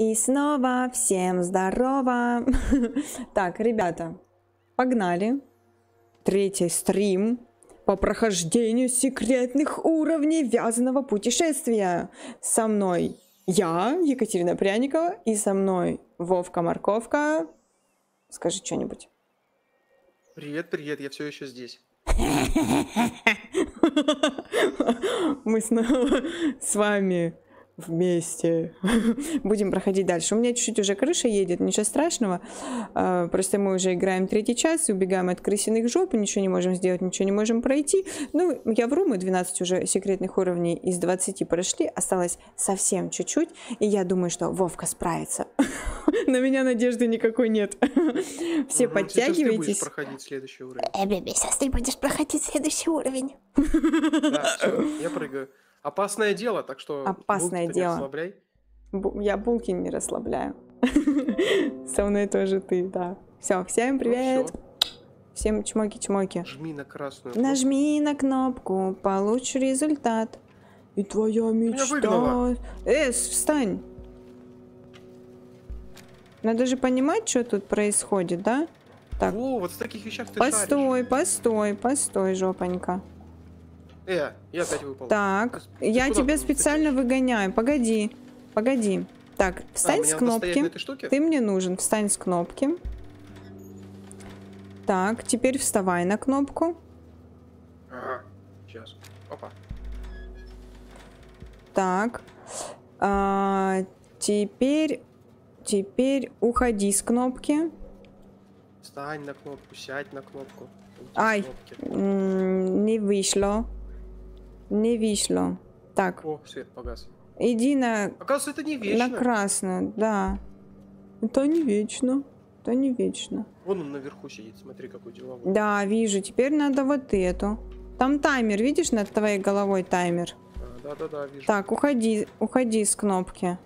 И снова всем здорово. Так, ребята, погнали. Третий стрим по прохождению секретных уровней вязаного путешествия. Со мной я, Екатерина Пряникова, и со мной Вовка Морковка. Скажи что-нибудь. Привет, привет, я все еще здесь. Мы снова с вами вместе будем проходить дальше. У меня чуть-чуть уже крыша едет, ничего страшного. А, просто мы уже играем третий час и убегаем от крысиных жоп, ничего не можем сделать, ничего не можем пройти. Ну, я вру, мы 12 уже секретных уровней из 20 прошли, осталось совсем чуть-чуть, и я думаю, что Вовка справится. На меня надежды никакой нет. Все подтягивайтесь. Сейчас ты будешь проходить следующий уровень. Э, сейчас ты будешь проходить следующий уровень. Да, все, я прыгаю. Опасное дело, так что Опасное дело. не расслабляй. Бу- я булки не расслабляю. Со мной тоже ты, да. Все, всем ну привет. Всем чмоки-чмоки. Жми на красную. Кнопку. Нажми на кнопку, получишь результат. И твоя мечта... Эс, встань. Надо же понимать, что тут происходит, да? Так. О, вот в таких вещах ты Постой, шаришь. постой, постой, жопонька. Э, я опять выпал. Так, ты я тебя специально выгоняю. Погоди, погоди. Так, встань а, с кнопки. Ты мне нужен. Встань с кнопки. Так, теперь вставай на кнопку. Ага, сейчас. Опа. Так. А, теперь, теперь уходи с кнопки. Встань на кнопку, сядь на кнопку. Ай, не вышло. Не вышло. Так. О, свет погас. Иди на... Оказывается, это не вечно. На красную, да. Это не вечно. Это не вечно. Вон он наверху сидит, смотри, какой деловой. Да, вижу. Теперь надо вот эту. Там таймер, видишь, над твоей головой таймер? Да-да-да, вижу. Так, уходи, уходи с кнопки.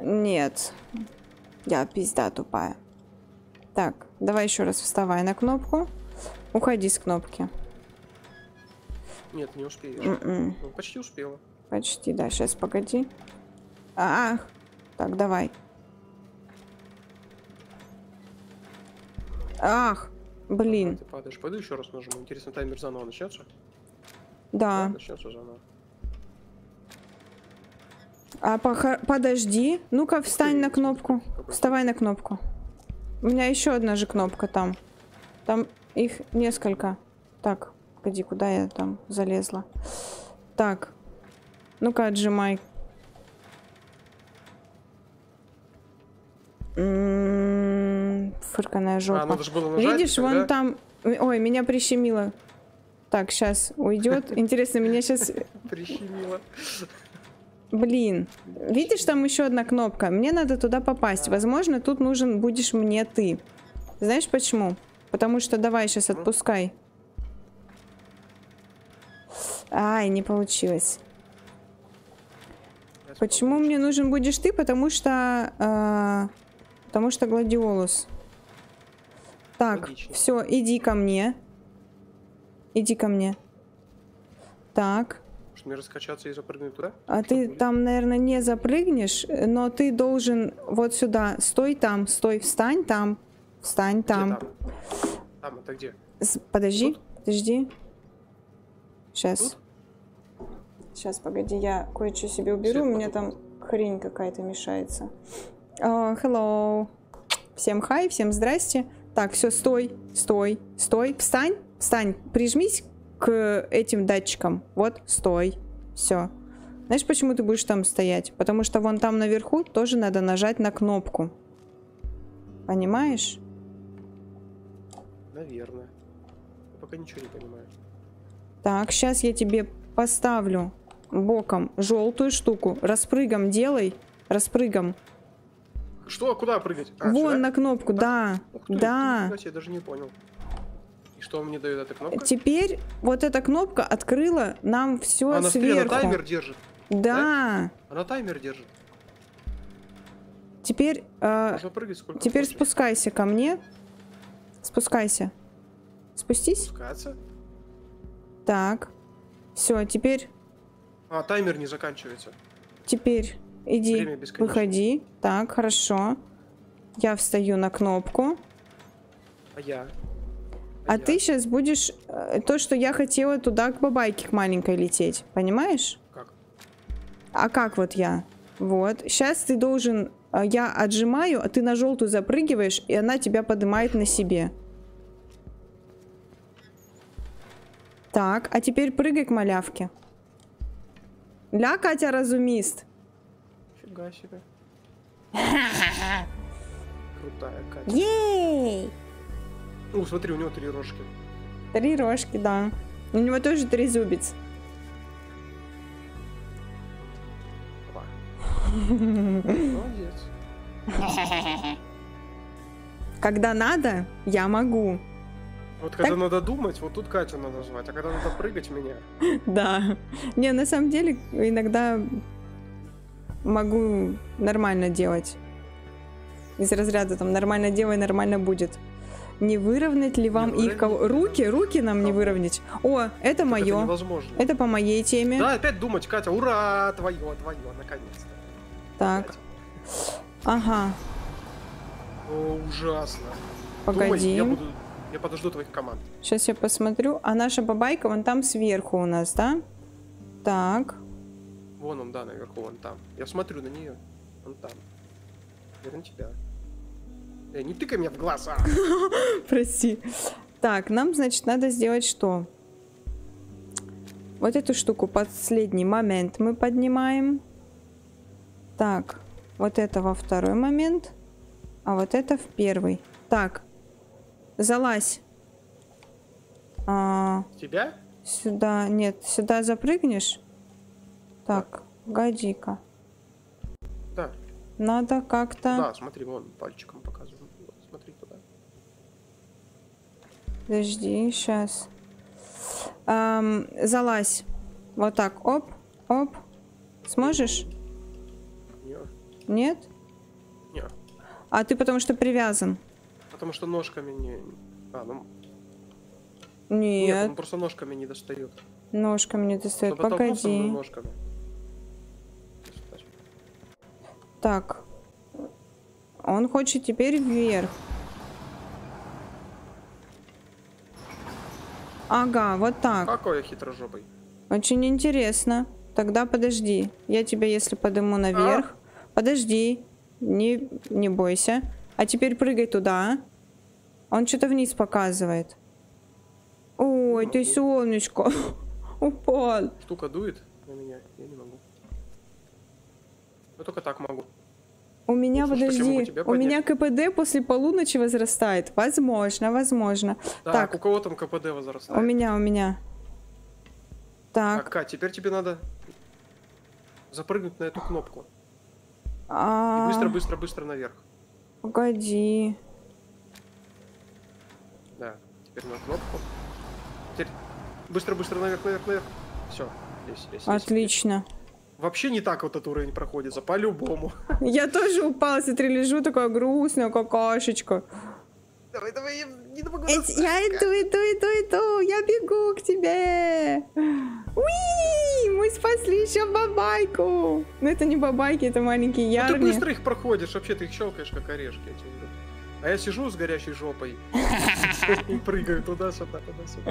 Нет. Я пизда тупая. Так, давай еще раз вставай на кнопку. Уходи с кнопки. Нет, не успеешь. Mm -mm. Ну, почти успела. Почти, да. Сейчас, погоди. Ах. Так, давай. Ах, блин. Ты падаешь. Пойду еще раз нажму. Интересно, таймер заново начнется? Да. да начнется заново. А подожди. Ну-ка, встань на кнопку. Вставай на кнопку. У меня еще одна же кнопка там. Там их несколько. Так, Погоди, куда я там залезла? Так. Ну-ка, отжимай. М-м-м, фырканая жопа. А, надо же было нажать, Видишь, тогда... вон там... Ой, меня прищемило. Так, сейчас уйдет. Интересно, меня сейчас... Прищемило. Блин, видишь, там еще одна кнопка. Мне надо туда попасть. Возможно, тут нужен будешь мне ты. Знаешь почему? Потому что давай сейчас отпускай. Ай, не получилось. Почему мне нужен будешь ты? Потому что... Э, потому что гладиолус. Так, все, иди ко мне. Иди ко мне. Так. Может мне раскачаться и запрыгнуть туда? А ты будет? там, наверное, не запрыгнешь, но ты должен вот сюда. Стой там, стой, встань там. Встань там. Где там? Там, это где? Подожди, Тут? подожди. Сейчас. Тут? Сейчас, погоди, я кое-что себе уберу. У меня там хрень какая-то мешается. Uh, hello. Всем хай, всем здрасте. Так, все, стой, стой, стой. Встань, встань. Прижмись к этим датчикам. Вот, стой. Все. Знаешь, почему ты будешь там стоять? Потому что вон там наверху тоже надо нажать на кнопку. Понимаешь? Наверное. Я пока ничего не понимаю. Так, сейчас я тебе поставлю боком желтую штуку. Распрыгом делай. Распрыгом. Что? Куда прыгать? А, Вон сюда? на кнопку, да. Ух ты, да. Ты, я даже не понял. И что мне дает эта кнопка? Теперь вот эта кнопка открыла нам все Она сверху. Она таймер держит. Да. да. Она таймер держит. Теперь, э, теперь хочешь. спускайся ко мне. Спускайся. Спустись. Спускаться? Так. Все, теперь а, таймер не заканчивается. Теперь Иди, выходи. Так, хорошо. Я встаю на кнопку. А я? А я? ты сейчас будешь э, то, что я хотела туда к бабайке к маленькой лететь. Понимаешь? Как? А как вот я? Вот. Сейчас ты должен... э, Я отжимаю, а ты на желтую запрыгиваешь, и она тебя поднимает на себе. Так, а теперь прыгай к малявке. Ля, Катя, разумист. Фига себе. Крутая Катя. Ей! Ну, смотри, у него три рожки. Три рожки, да. У него тоже три зубец. Молодец. Когда надо, я могу. Вот когда надо думать, вот тут Катю надо звать, а когда надо прыгать меня. Да. Не, на самом деле, иногда могу нормально делать. Из разряда там нормально делай, нормально будет. Не выровнять ли вам Не их кого- руки, руки нам не выровнять. О, это Так Это мое. невозможно. Это по моей теме. Да, опять думать, Катя, ура, твое, твое, наконец-то. Так, Опять. ага. О, ужасно. Погоди. Думай, я, буду, я подожду твоих команд. Сейчас я посмотрю. А наша бабайка вон там сверху у нас, да? Так. Вон он, да, наверху, вон там. Я смотрю на нее. Он там. Я на тебя. Эй, не тыкай меня в глаз, а! Прости. Так, нам, значит, надо сделать что? Вот эту штуку, последний момент мы поднимаем. Так, вот это во второй момент, а вот это в первый. Так, залазь. А, Тебя? сюда, нет, сюда запрыгнешь? Так, погоди-ка. Да. Надо как-то... Да, смотри, вон, пальчиком показываю. Вот, смотри туда. Подожди, сейчас. залазь. Вот так, оп, оп. Сможешь? Не, Нет? не. А ты потому что привязан. Потому что ножками не... А, ну... Нет, Нет, он просто ножками не достает. ножками не достает. Чтобы Погоди. ножками. Так. Он хочет теперь вверх. Ага, вот так. Какой я хитрожопый. Очень интересно. Тогда подожди. Я тебя, если подыму наверх. Подожди. Не, не бойся. А теперь прыгай туда. Он что-то вниз показывает. Ой, ты солнышко. Упал. Штука дует на меня, я не могу. Я только так могу. У меня, Ну, подожди, у меня КПД после полуночи возрастает. Возможно, возможно. Так, Так. у кого там КПД У возрастает? меня, у меня. Так. Кать, теперь тебе надо запрыгнуть на эту кнопку. И А, быстро, быстро, быстро наверх. Погоди. Теперь на кнопку. Теперь быстро, быстро наверх, наверх, наверх. Все, здесь, здесь, здесь. Отлично. Вообще не так вот этот уровень проходится, по-любому. Я тоже упала, смотри, лежу такая грустная, какашечка. Давай, давай, я не могу. Эти- Я иду, иду, иду, иду, я бегу к тебе. Уи, мы спасли еще бабайку. Но это не бабайки, это маленькие Ну, ты ярни. быстро их проходишь, вообще ты их щелкаешь, как орешки. говорю. А я сижу с горящей жопой и прыгаю туда-сюда, туда-сюда.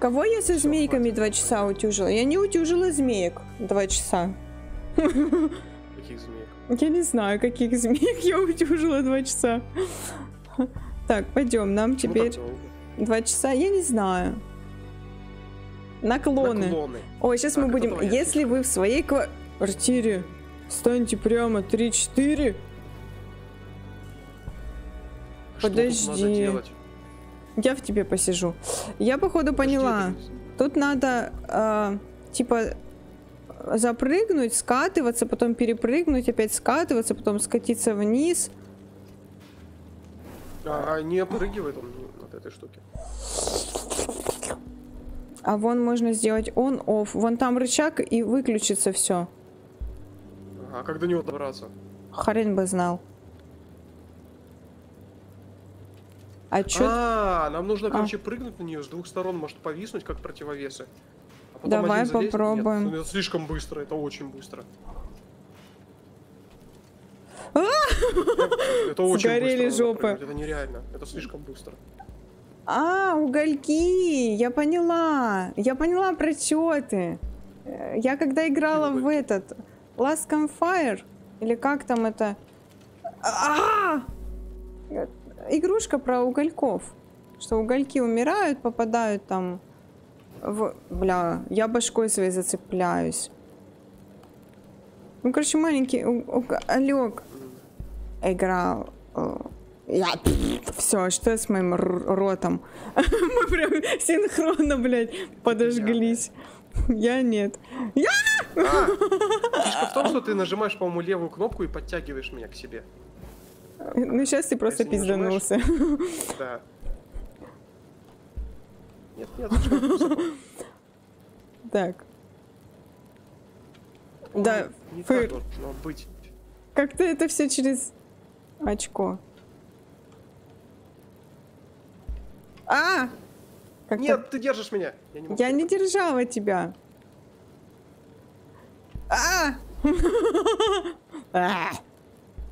Кого я со Всё, змейками хватит. два часа утюжила? Я не утюжила змеек два часа. Каких змеек? Я не знаю, каких змеек я утюжила два часа. Так, пойдем, нам Почему теперь так долго? два часа, я не знаю. Наклоны. Наклоны. Ой, сейчас мы Так, это будем... Если вы в своей квартире станьте прямо 3-4, Что тут Подожди. я в тебе посижу. Я, походу, Подожди, поняла. Тут надо, а, типа, запрыгнуть, скатываться, потом перепрыгнуть, опять скатываться, потом скатиться вниз. А, не опрыгивает он от этой штуки. А вон можно сделать on-off. Вон там рычаг и выключится все. А как до него добраться? Хрен бы знал. А чё? А, нам нужно, короче, прыгнуть на нее с двух сторон, может повиснуть как противовесы. А А Давай залезет? попробуем. Нет, это слишком быстро, это очень быстро. А! Это очень Сгорели быстро жопы. Это нереально, это слишком быстро. А, угольки! Я поняла. Я поняла про чё ты. Э, Я когда играла в этот Last Campfire, или как там это... А! Э, Игрушка про угольков. Что угольки умирают, попадают там в... Бля, я башкой своей зацепляюсь. Ну, короче, маленький уголек играл. Я... Все, что с моим ротом? Мы прям синхронно, блядь, подожглись. Я нет. Я... А, фишка в том, что ты нажимаешь, по-моему, левую кнопку и подтягиваешь меня к себе. Ну, сейчас ты просто если не нажимаешь- пизданулся. Да. Нет, нет, высоко. Так. Да, Не Фыр. так должно быть. как-то это все через очко. А! Как-то- Нет, ты держишь меня. Я не могу. Я не держала тебя. А!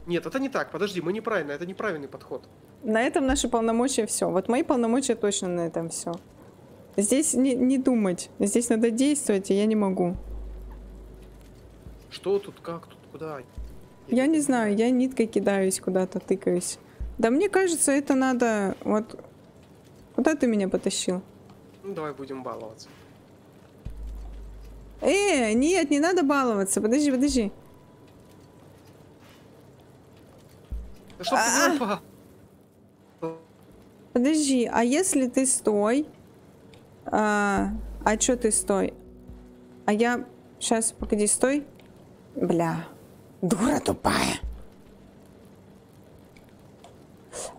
Нет, это не так. Подожди, мы неправильно. Это неправильный подход. На этом наши полномочия все. Вот мои полномочия точно на этом все. Здесь не, не думать. Здесь надо действовать, и я не могу. Что тут, как тут, куда? Я не знаю, я ниткой кидаюсь куда-то, тыкаюсь. Да мне кажется, это надо... Вот... Куда ты меня потащил? Ну, давай будем баловаться. Э, нет, не надо баловаться. Подожди, подожди. Да А! Подожди, а если ты стой? А, а чё ты стой? А я... Сейчас, погоди, стой. Бля, дура тупая.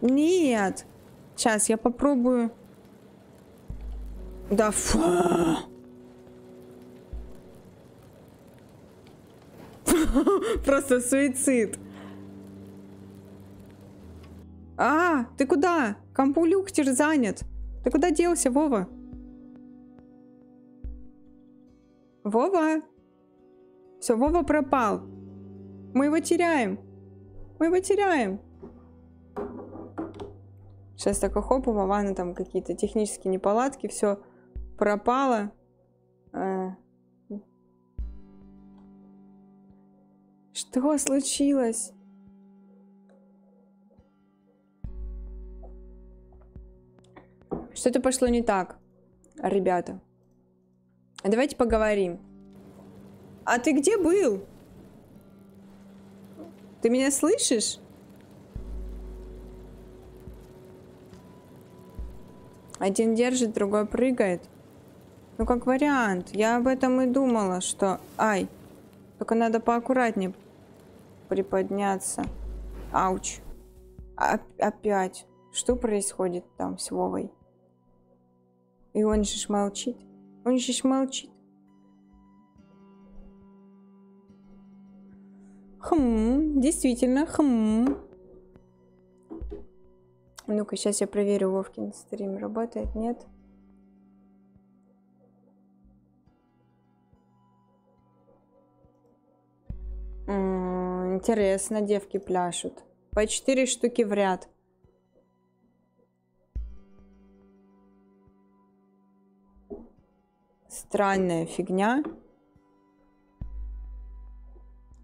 Нет. Сейчас, я попробую. Да фу. Просто суицид. А, ты куда? Компулюхтер занят. Ты куда делся, Вова? Вова? Все, Вова пропал. Мы его теряем. Мы его теряем. Сейчас такой хоп, у Вована там какие-то технические неполадки, все пропало. Э. Что случилось? Что-то пошло не так, ребята. Давайте поговорим. А ты где был? Ты меня слышишь? Один держит, другой прыгает. Ну, как вариант. Я об этом и думала, что... Ай, только надо поаккуратнее приподняться. Ауч. Оп- опять. Что происходит там с Вовой? И он же ж молчит. Он же ж молчит. Хм, действительно, хм. Ну-ка, сейчас я проверю, Вовкин стрим работает, нет? Интересно, девки пляшут. По четыре штуки в ряд. Странная фигня.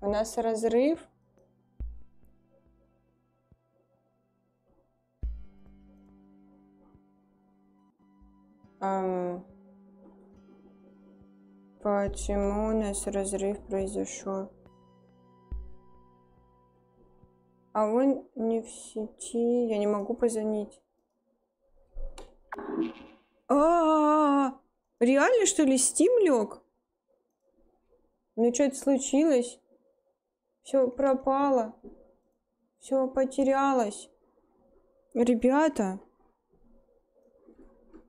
У нас разрыв. Ам, Почему у нас разрыв произошел? А он не в сети. Я не могу позвонить. А, реально что ли Steam лег? Ну что-то случилось? Все пропало. Все потерялось. Ребята.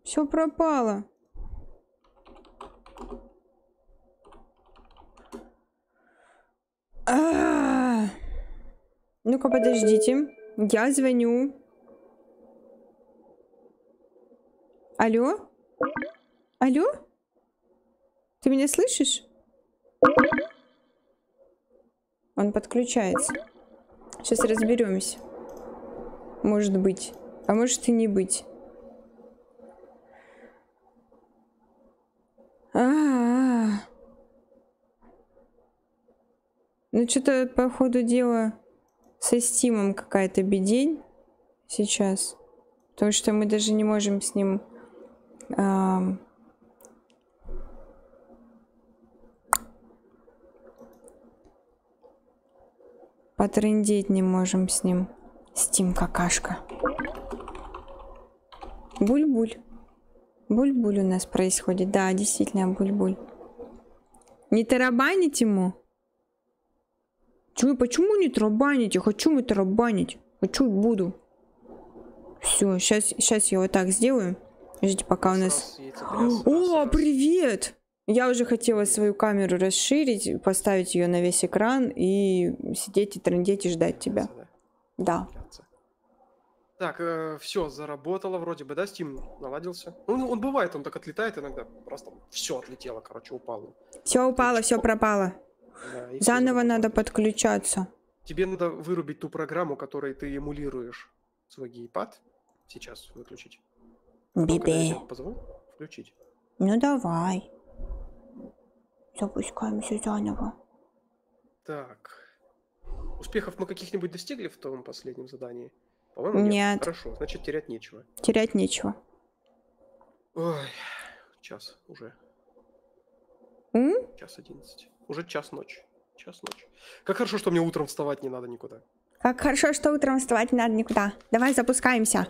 Все пропало. А, Ну-ка, подождите. Я звоню. Алло? Алло? Ты меня слышишь? Он подключается. Сейчас разберемся. Может быть. А может и не быть. А, -а, -а. Ну, что-то, по ходу дела, со Стимом какая-то бедень сейчас. Потому что мы даже не можем с ним... Эм, потрындеть не можем с ним. Стим какашка. Буль-буль. Буль-буль у нас происходит. Да, действительно, буль-буль. Не тарабанить ему? Чё, почему не тарабанить? Я хочу тарабанить. Хочу буду. Все, сейчас, сейчас я вот так сделаю. Ждите, пока у нас... О, привет! Я уже хотела свою камеру расширить, поставить ее на весь экран и сидеть и трындеть и ждать тебя. Да. Так, э, все, заработало вроде бы, да, Steam наладился? Ну, он бывает, он так отлетает иногда, просто все отлетело, короче, упало. Все упало, все пропало. Да, Заново надо подключаться. Тебе надо вырубить ту программу, которой ты эмулируешь свой гейпад. Сейчас выключить. Бебе. Позову? Включить. Ну давай. Запускаемся заново. Так. Успехов мы каких-нибудь достигли в том последнем задании? По-моему, нет. нет. Хорошо, значит, терять нечего. Терять нечего. Ой, час уже. М? Час одиннадцать. Уже час ночи. Час ночи. Как хорошо, что мне утром вставать не надо никуда. Как хорошо, что утром вставать не надо никуда. Давай запускаемся.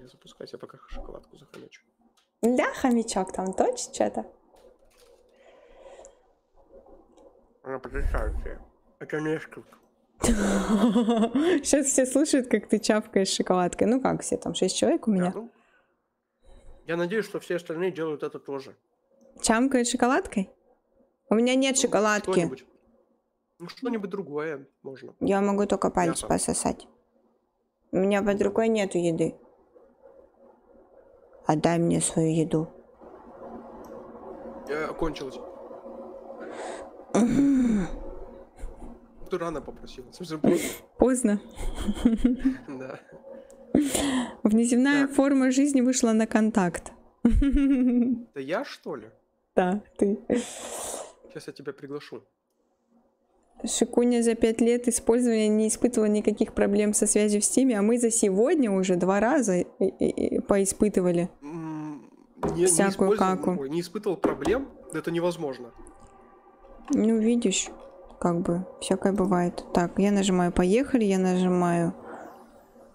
Я запускаюсь, я пока шоколадку захомячу. Да, хомячок там точно что-то. Она потрясающая. Это несколько. Сейчас все слушают, как ты чавкаешь шоколадкой. Ну как все там, шесть человек у меня? ну, я надеюсь, что все остальные делают это тоже. Чамкают шоколадкой? У меня нет ну, шоколадки. Что-нибудь. Ну, что-нибудь другое можно. Я могу только палец Мясо. пососать. У меня под рукой нету еды. Отдай мне свою еду. Я окончилась. Ты рано попросила. Слушай, поздно. Поздно. Да. Внеземная форма жизни вышла на контакт. Да я что ли? Да, ты. Сейчас я тебя приглашу. Шикуня за пять лет использования не испытывала никаких проблем со связью в Стиме, а мы за сегодня уже два раза поиспытывали не, всякую не каку. Не испытывал проблем? Это невозможно. Ну, видишь как бы всякое бывает. Так, я нажимаю поехали, я нажимаю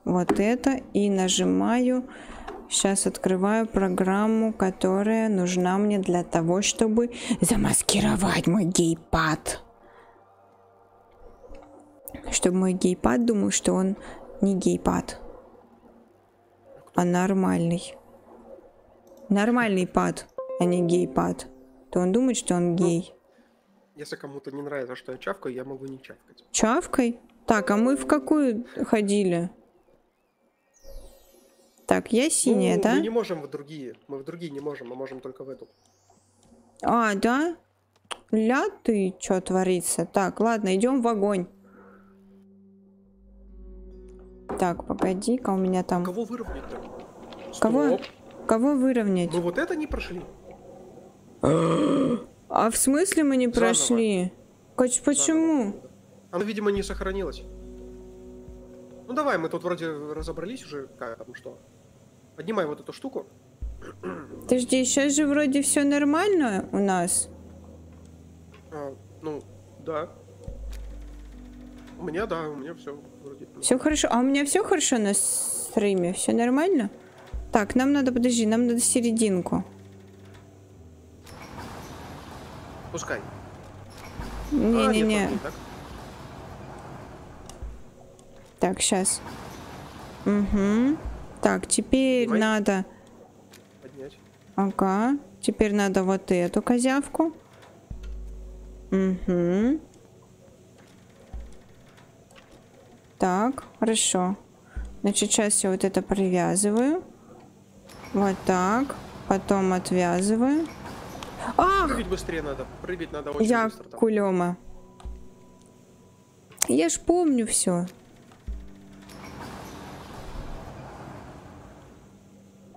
вот это и нажимаю Сейчас открываю программу, которая нужна мне для того, чтобы замаскировать мой гейпад. Чтобы мой гейпад думал, что он не гейпад, а нормальный. Нормальный пад, а не гейпад. То он думает, что он гей. Если кому-то не нравится, что я чавкаю, я могу не чавкать. Чавкой? Так, а мы в какую ходили? Так, я синяя, ну, да? Мы не можем в другие. Мы в другие не можем, мы можем только в эту. А, да? Ля ты, что творится? Так, ладно, идем в огонь. Так, погоди-ка, у меня там... Кого выровнять-то? Кого? Кого выровнять? Мы вот это не прошли. А в смысле мы не Заново. прошли? Почему? Заново. Она, видимо, не сохранилась. Ну давай, мы тут вроде разобрались уже, как там что. Поднимай вот эту штуку. Подожди, сейчас же вроде все нормально у нас. А, ну, да. У меня, да, у меня все вроде. Все хорошо. А у меня все хорошо на стриме? Все нормально? Так, нам надо, подожди, нам надо серединку. Пускай. Не-не-не. А, так? так, сейчас. Угу. Так, теперь Поднимай. надо... Поднять. Ага. Теперь надо вот эту козявку. Угу. Так, хорошо. Значит, сейчас я вот это привязываю. Вот так. Потом отвязываю. Ах, Прыгать быстрее надо. Прыгать надо очень я быстро. там. кулема. Я ж помню все.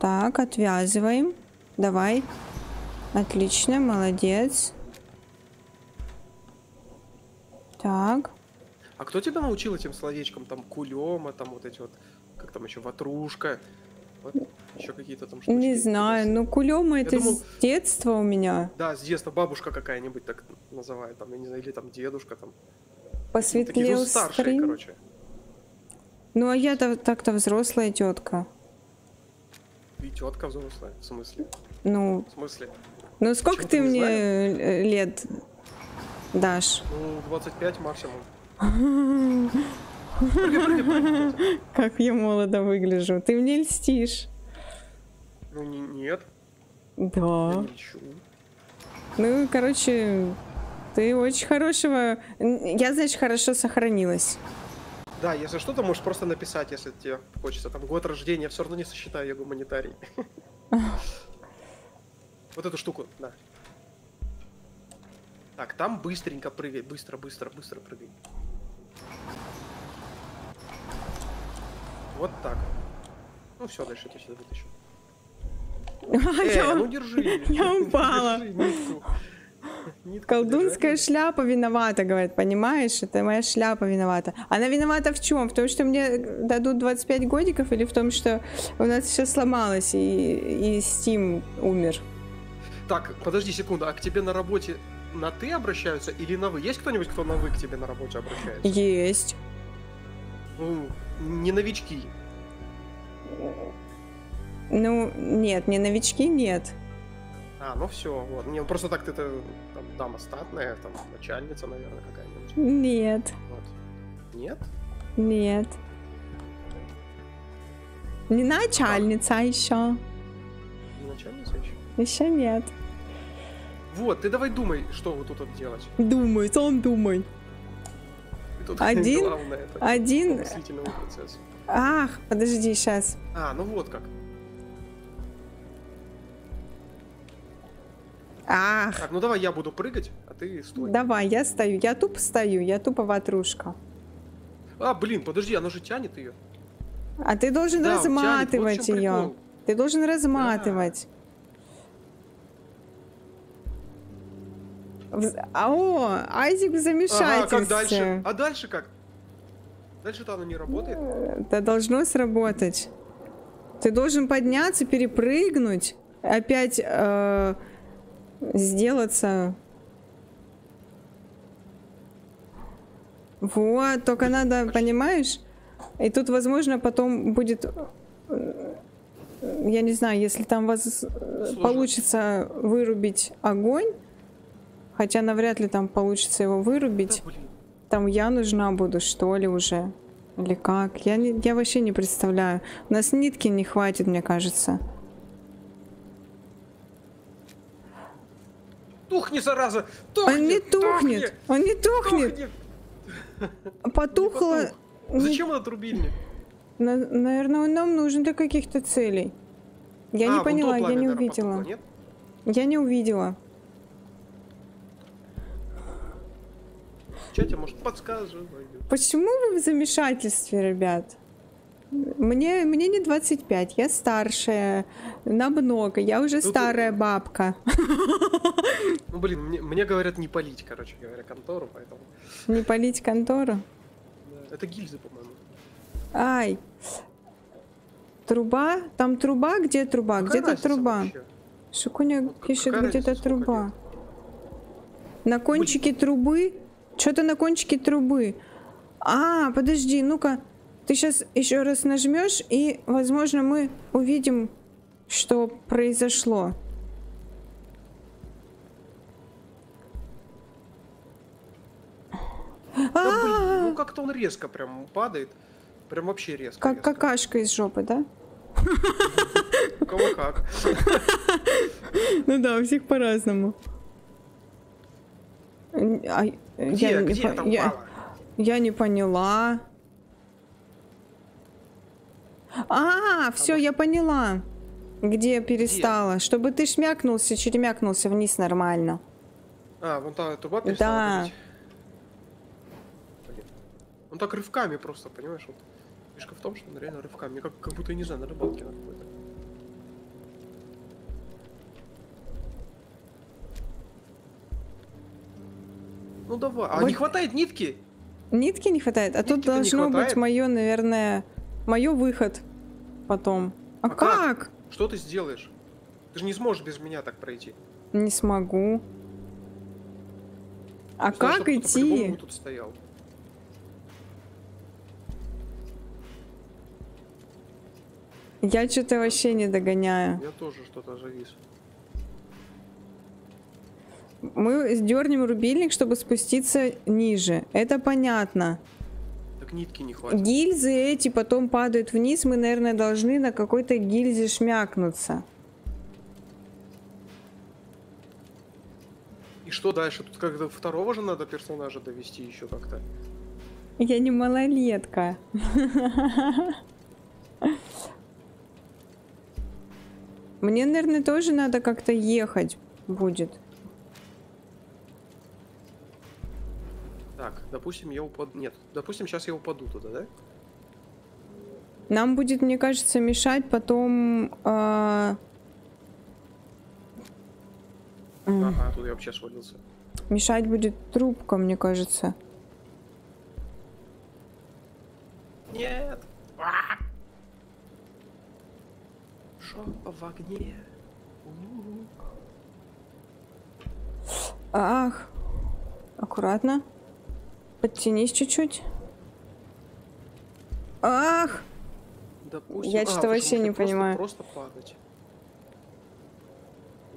Так, отвязываем. Давай. Отлично, молодец. Так. А кто тебя научил этим словечкам? Там кулема, там вот эти вот, как там еще, ватрушка. Вот, еще какие-то там штучки. Не знаю, ну кулема это думал- с детства у меня. Да, с детства бабушка какая-нибудь так называет, там, я не знаю, или там дедушка там. Ну, такие, Посветлел ну, старшие, стрим. короче. Ну а я-то так-то взрослая тетка. И тетка взрослая, в смысле? Ну, В смысле? ну сколько ты ты не мне знали? э, лет дашь? Ну, 25 максимум. Как я молодо выгляжу. Ты мне льстишь. Ну, не- нет, Да. Ну, короче, ты очень хорошего... Я, значит, хорошо сохранилась. Да, если что, то можешь просто написать, если тебе хочется. Там год рождения, все равно не сосчитаю, я гуманитарий. Вот эту штуку, да. Так, там быстренько прыгай, быстро, быстро, быстро прыгай. Вот так. Ну все, дальше я тебя сюда вытащу. Э, я- ну держи. я упала. Колдунская шляпа виновата, говорит, понимаешь? Это моя шляпа виновата. Она виновата в чем? В том, что мне дадут 25 годиков или в том, что у нас все сломалось и, и Steam умер? Так, подожди секунду, а к тебе на работе на ты обращаются или на вы? Есть кто-нибудь, кто на вы к тебе на работе обращается? Есть. Ну, не новички. Ну, нет, не новички, нет. А, ну все, вот. Не, ну просто так ты-то дама статная, там начальница, наверное, какая-нибудь. Нет, Вот. Нет? нет. Не начальница еще. Не начальница еще? Еще нет. Вот, ты давай думай, что вот тут вот делать. Думай, сам думай. Тут Один- главное это Один... Ах, подожди, сейчас. А, ну вот как. Ах, Так, ну давай я буду прыгать, а ты стой. давай, я стою. Я тупо стою, я тупо ватрушка. А, блин, подожди, оно же тянет ее. А ты должен Да, тянет, вот разматывать ее. Ты должен разматывать. В- А, О, Айзик в Ага, замешательстве. как дальше? А дальше как? Дальше-то оно не работает. Это должно сработать. Ты должен подняться, перепрыгнуть, опять э, сделаться. Вот, только надо, понимаешь? И тут, возможно, потом будет, э, я не знаю, если там вас э, получится вырубить огонь, хотя навряд ли там получится его вырубить. Да. Там я нужна буду, что ли, уже? Или как? Я, не, я вообще не представляю. У нас нитки не хватит, мне кажется. Тухни, зараза! Тухни! Он не тухнет! Он не тухнет! Тухни! Потухло. Не потух. Зачем этот рубильник? наверное, он нам нужен для каких-то целей. Я А, не поняла, я не увидела. потухло? Я не увидела. В чате, может, подсказывают. Почему вы в замешательстве, ребят? Мне, мне не 25, я старшая намного, я уже ты- старая бабка. Ну, блин, мне, мне говорят не полить, короче говоря, контору, поэтому... Не полить контору. Это гильзы, по-моему. Ай. Труба? Там труба? Где труба? Какая Где-то труба. вообще? Шикуня Вот пишет, где-то труба. На кончике трубы? Что-то на кончике трубы. А, подожди, ну-ка. Ты сейчас еще раз нажмешь, и, возможно, мы увидим, что произошло. Да, блин, А, ну как-то он резко прям падает. Прям вообще резко. как резко. какашка из жопы, да? У кого как. Ну да, у всех по-разному. А, Где, я, не где я- я не поняла. А, все, я поняла. Где перестала? Чтобы ты шмякнулся, черемякнулся вниз нормально. А, вон та труба перестала Да. Он так рывками просто, понимаешь? Вот. Фишка в том, что он реально рывками. Как, как будто, я не знаю, на рыбалке на какой-то. Ну давай. А Вот- не хватает нитки? Нитки не хватает, а тут Нитки-то не должно быть хватает. мое, наверное, мое выход потом. А, А как? как? Что ты сделаешь? Ты же не сможешь без меня так пройти. Не смогу. А Нужно, как идти? тут стоял. Я что-то вообще не догоняю. Я тоже что-то завис. Мы сдернем рубильник, чтобы спуститься ниже. Это понятно. Нитки не хватит. Гильзы эти потом падают вниз. Мы, наверное, должны на какой-то гильзе шмякнуться. И что дальше? Тут как-то второго же надо персонажа довести еще как-то. Я не малолетка. Мне, наверное, тоже надо как-то ехать будет. Так, допустим, я упаду. Нет, допустим, сейчас я упаду туда, да? Нам будет, мне кажется, мешать потом... а, м, Ага, тут я вообще свалился. Мешать будет трубка, мне кажется. Нет! Шо в огне? Ах, аккуратно. Подтянись чуть-чуть. Ах, Допустим... Я а, что-то вообще не понимаю. Просто падать.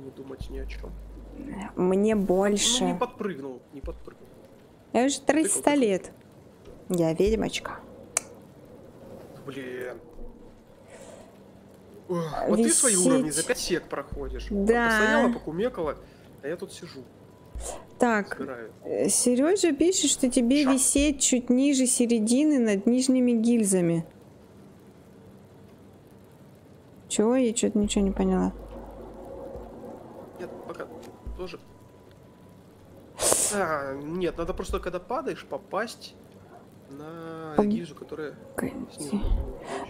Не думать ни о чем. мне Ну, не больше. подпрыгнул, не подпрыгнул. Я уже 300 Тыкал, лет. Я ведьмочка. Блин. Ох, вот ты свои уровни за Висеть. 5 сек проходишь. Да. Постояла, покумекала, а я тут сижу, Так, собираю. Сережа пишет, что тебе Шаг. висеть чуть ниже середины над нижними гильзами. Чего? Я что-то ничего не поняла. Нет, пока тоже. А, нет, надо просто, когда падаешь, попасть на Пом- гильзу, которая снизу.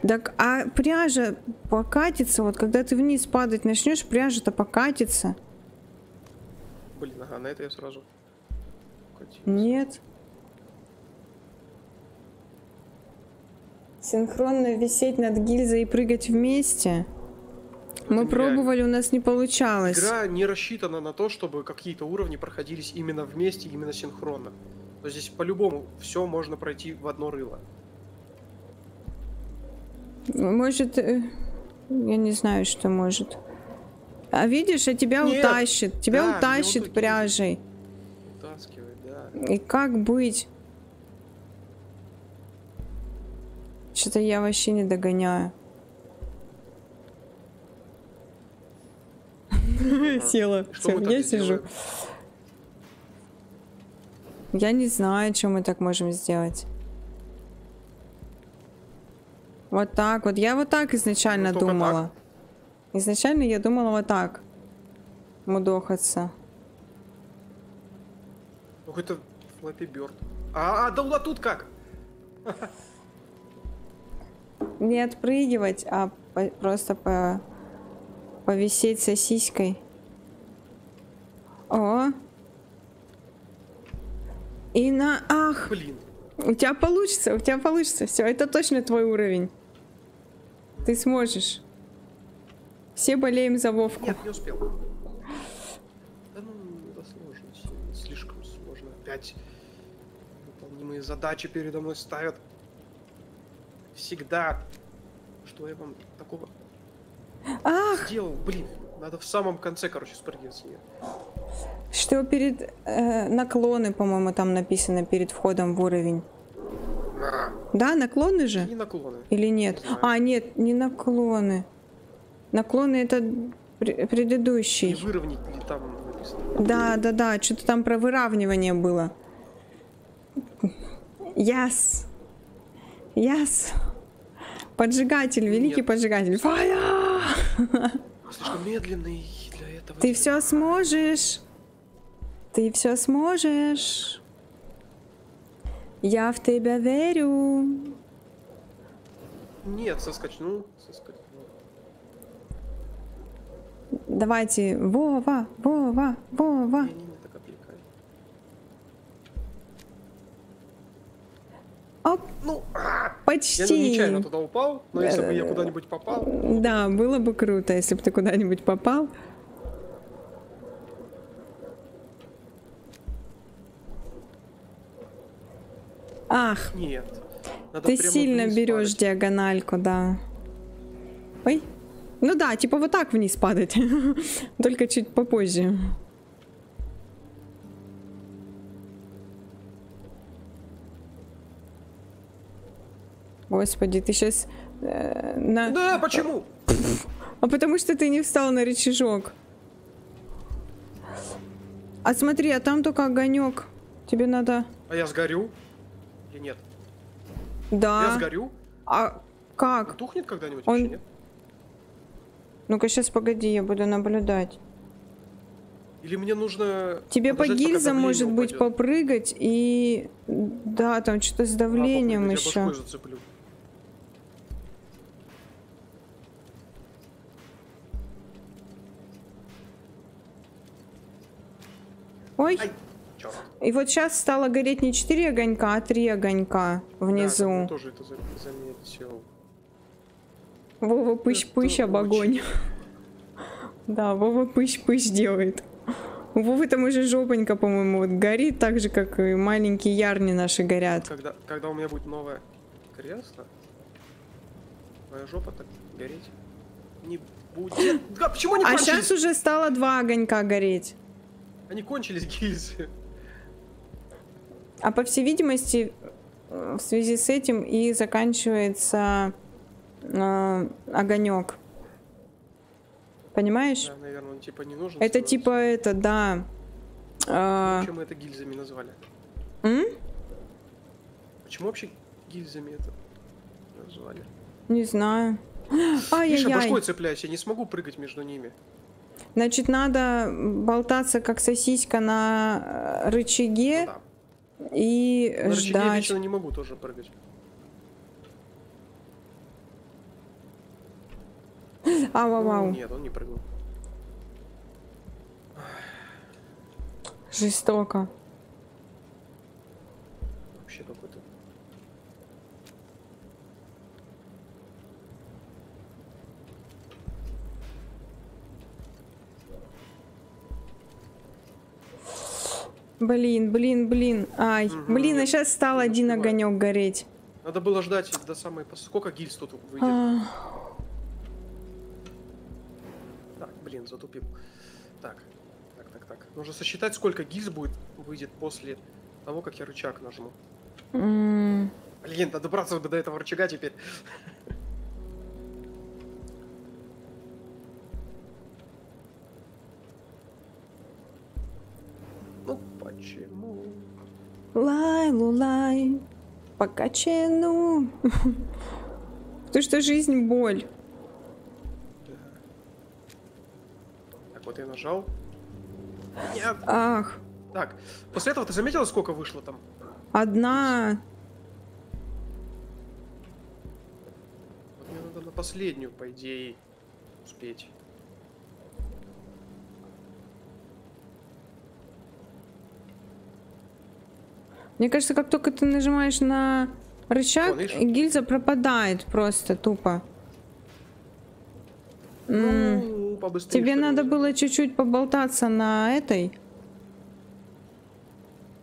Так, а пряжа покатится, вот когда ты вниз падать начнешь, пряжа-то покатится. Блин, ага, на это я сразу. укатился. Нет. Синхронно висеть над гильзой и прыгать вместе. Это Мы пробовали, у нас не получалось. Игра не рассчитана на то, чтобы какие-то уровни проходились именно вместе, именно синхронно. То здесь по-любому все можно пройти в одно рыло. Может, э, я не знаю, что может. А видишь, а тебя Нет. утащит. Тебя Да, утащит вот пряжей. Утаскивает, да. И как быть? Что-то я вообще не догоняю. Села. Мы тогда сделаем? Я не знаю, что мы так можем сделать. Вот так вот. Я вот так изначально Ну, думала. Изначально я думала вот так. Мудохаться. Ну это Флэппи Бёрд. А, а, да ла тут как? Не отпрыгивать, а по- просто по повисеть сосиской. О! И на... Ах! Блин. У тебя получится, у тебя получится. Все, это точно твой уровень. Ты сможешь. Все болеем за Вовку. Нет, не успел. Да ну, это сложно. Слишком сложно. Опять выполнимые задачи передо мной ставят. Всегда. Что я вам такого Ах! сделал? Блин, надо в самом конце, короче, спрыгивать с нее. Что перед... э, наклоны, по-моему, там написано перед входом в уровень. А, Да, наклоны же? и наклоны. Или нет? Не знаю. А, нет, не наклоны. Наклоны это пр- И предыдущий. выровнять ли там написано. Да, да, да, что-то там про выравнивание было. Яс. Яс. Поджигатель, великий Нет. поджигатель. Фая! Слишком медленный для этого. Ты все сможешь. Ты все сможешь. Я в тебя верю. Нет, соскочнул. Соскочнул. Давайте, Вова, Вова, Вова. Оп, Ну, почти. я нечаянно туда упал, но если бы я куда-нибудь попал, Да, было бы круто, если бы ты куда-нибудь попал. Ах, нет. Надо ты сильно берешь падать. диагональку, да. Ой. Ну да, типа вот так вниз падать. Только чуть попозже. Господи, ты сейчас на... Да, почему? А потому что ты не встал на рычажок. А смотри, а там только огонек. Тебе надо. А я сгорю? Или нет? Да. Я сгорю? А как? Тухнет когда-нибудь Он- вообще, нет? Ну-ка, сейчас погоди, я буду наблюдать. Или мне нужно... Тебе по гильзам, может быть, упадет? попрыгать и... Да, там что-то с А, давлением я еще. Ой, Ай, и вот сейчас стало гореть не 4 огонька, а 3 огонька Да, внизу. я тоже это за- заметил. Вова пыщ-пыщ об огонь. Да, Вова пыщ-пыщ делает. У Вовы там уже жопонька, по-моему, вот горит так же, как и маленькие ярни наши горят. Когда, когда у меня будет новое кресло, моя жопа так гореть не будет. Да, почему они А кончились? сейчас уже стало два огонька гореть. Они кончились гильзы. А по всей видимости, э, в связи с этим и заканчивается э, огонек. Понимаешь? Да, наверное, он типа не нужен. Это становится. типа это, да. А, мы это гильзами назвали? м? Почему вообще гильзами это назвали? Не знаю. Миша, Ай-яй-яй. башкой цепляюсь, я не смогу прыгать между ними. Значит, надо болтаться как сосиска на э, рычаге Да. и На рычаге я ждать. вечно не могу тоже прыгать. Ау, ау, ау. Нет, он не прыгнул. Жестоко. Вообще какой-то. Блин, блин, блин. Ай, Мгм, блин, а сейчас стал один огонек гореть. Надо было ждать до самой... Сколько гильз тут выйдет? А, Так, блин, затупил. Так, так, так, так. Нужно сосчитать, сколько гильз будет выйдет после того, как я рычаг нажму. м, Блин, надо добраться бы до этого рычага теперь. Ну почему? Лай, лулай, по качену. Потому что жизнь боль. Да. Так, вот я нажал. Нет. Ах, Так, после этого ты заметила, сколько вышло там? одна. Вот мне надо на последнюю, по идее, успеть. Мне кажется, как только ты нажимаешь на рычаг, Вон, видишь? гильза пропадает просто тупо. М, Побыстрее. Тебе надо было чуть-чуть поболтаться на этой,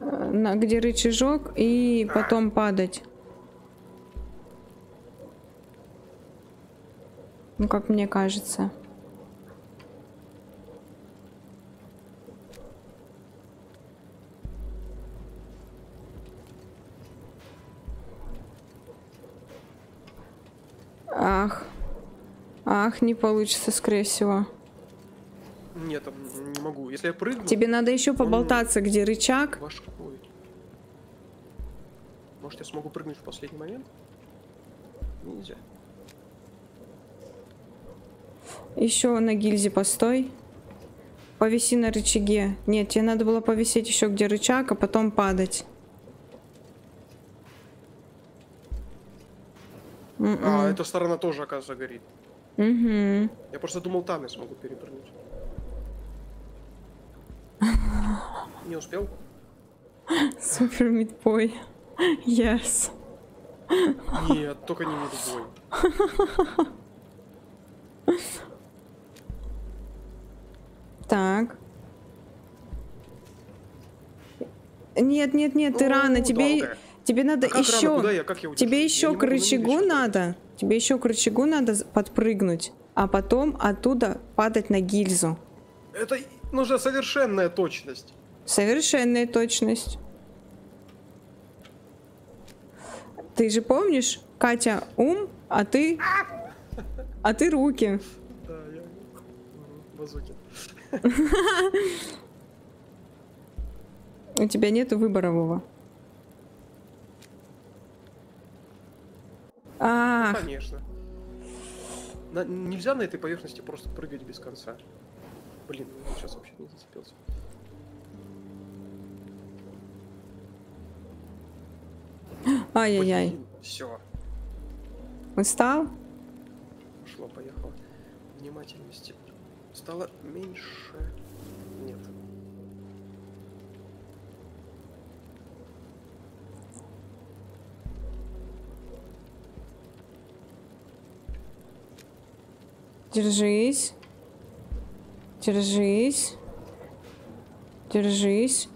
на, где рычажок, и потом падать. Ну, как мне кажется. Ах. Ах, не получится, скорее всего. Нет, не могу. Если я прыгну... Тебе надо еще поболтаться, где рычаг. Башкой. Может, я смогу прыгнуть в последний момент? Нельзя. Еще на гильзе постой. Повиси на рычаге. Нет, тебе надо было повисеть еще где рычаг, а потом падать. А, эта сторона тоже, оказывается, горит. Угу. Я просто думал, там я смогу перепрыгнуть. Не успел? Супер мидбой. Yes. Нет, только не мидбой. Так. Нет, нет, нет, ты Ну, рано. Тебе, тебе надо А рано? еще. Куда я? Как я удержу? Тебе еще к рычагу надо. Тебе еще к рычагу надо подпрыгнуть, а потом оттуда падать на гильзу. Это нужна совершенная точность. Совершенная точность. Ты же помнишь, Катя ум, а ты... А ты руки. Да, я... Базуки. У тебя нету выбора, Вова. Ах, Конечно. На- нельзя на этой поверхности просто прыгать без конца. Блин, я сейчас вообще не зацепился. ай-яй-яй. Все, Устал? пошло, поехало. Внимательности стало меньше. Нет. Держись. Держись. Держись.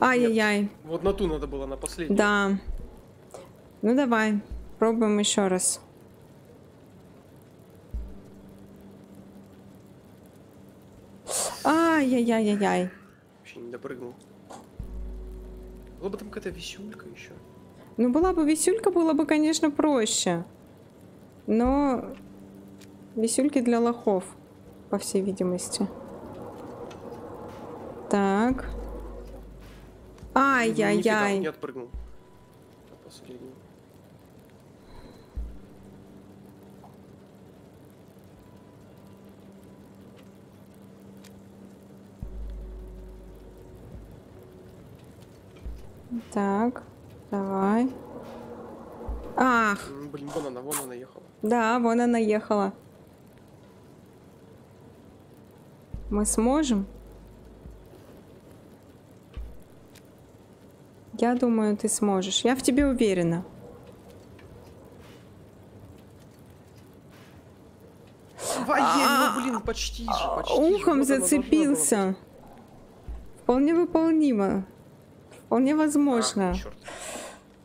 Ай-яй-яй. Вот на ту надо было, на последнюю. Да. Ну давай, пробуем еще раз. Ай-яй-яй-яй-яй. Вообще не допрыгнул. Была бы там какая-то висюлька еще. Ну была бы висюлька, было бы, конечно, проще. Но висюльки для лохов, по всей видимости. Так. Не Ай-яй-яй. отпрыгнул. На последнюю. Так, давай. Ах, Блин, вон она, вон она ехала. да, вон она ехала. Мы сможем? Я думаю, ты сможешь. Я в тебе уверена. Военно, блин, почти же, почти же. Вот Ухом была зацепился. Вполне выполнимо. Вполне возможно. Ах, чёрт.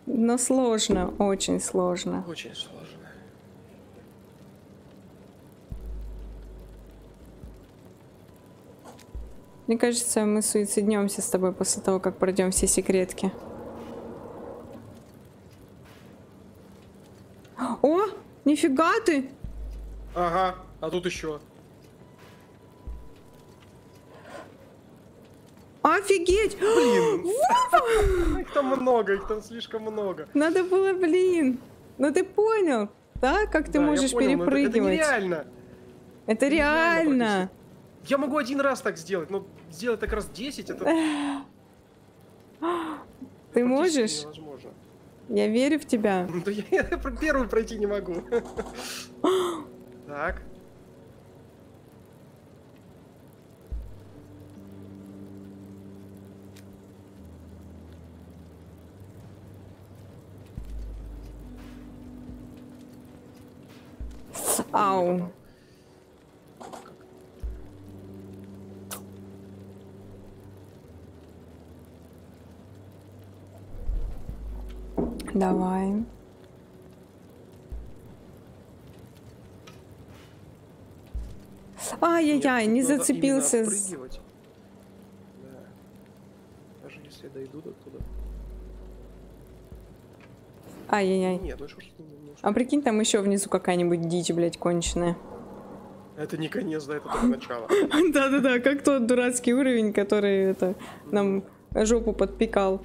Но сложно, очень сложно. Очень сложно. Мне кажется, мы суициднемся с тобой после того, как пройдем все секретки. О, нифига ты! Ага, а тут еще. Офигеть! Блин. Их там много, их там слишком много. Надо было, блин. Ну ты понял, да, как ты Да, можешь понял, но это- Это перепрыгивать? нереально. Это нереально реально. Я могу один раз так сделать, но сделать так раз 10, это Ты можешь? невозможно. Я верю в тебя. Да я, первую пройти не могу. Так. Ау. Давай. Ай-яй-яй, не зацепился. Да. Даже если я дойду до туда. Ай-яй-яй. Ну А прикинь, там еще внизу какая-нибудь дичь, блядь, конченая. Это не конец, да, это только начало. Да-да-да, как тот дурацкий уровень, который это нам жопу подпекал.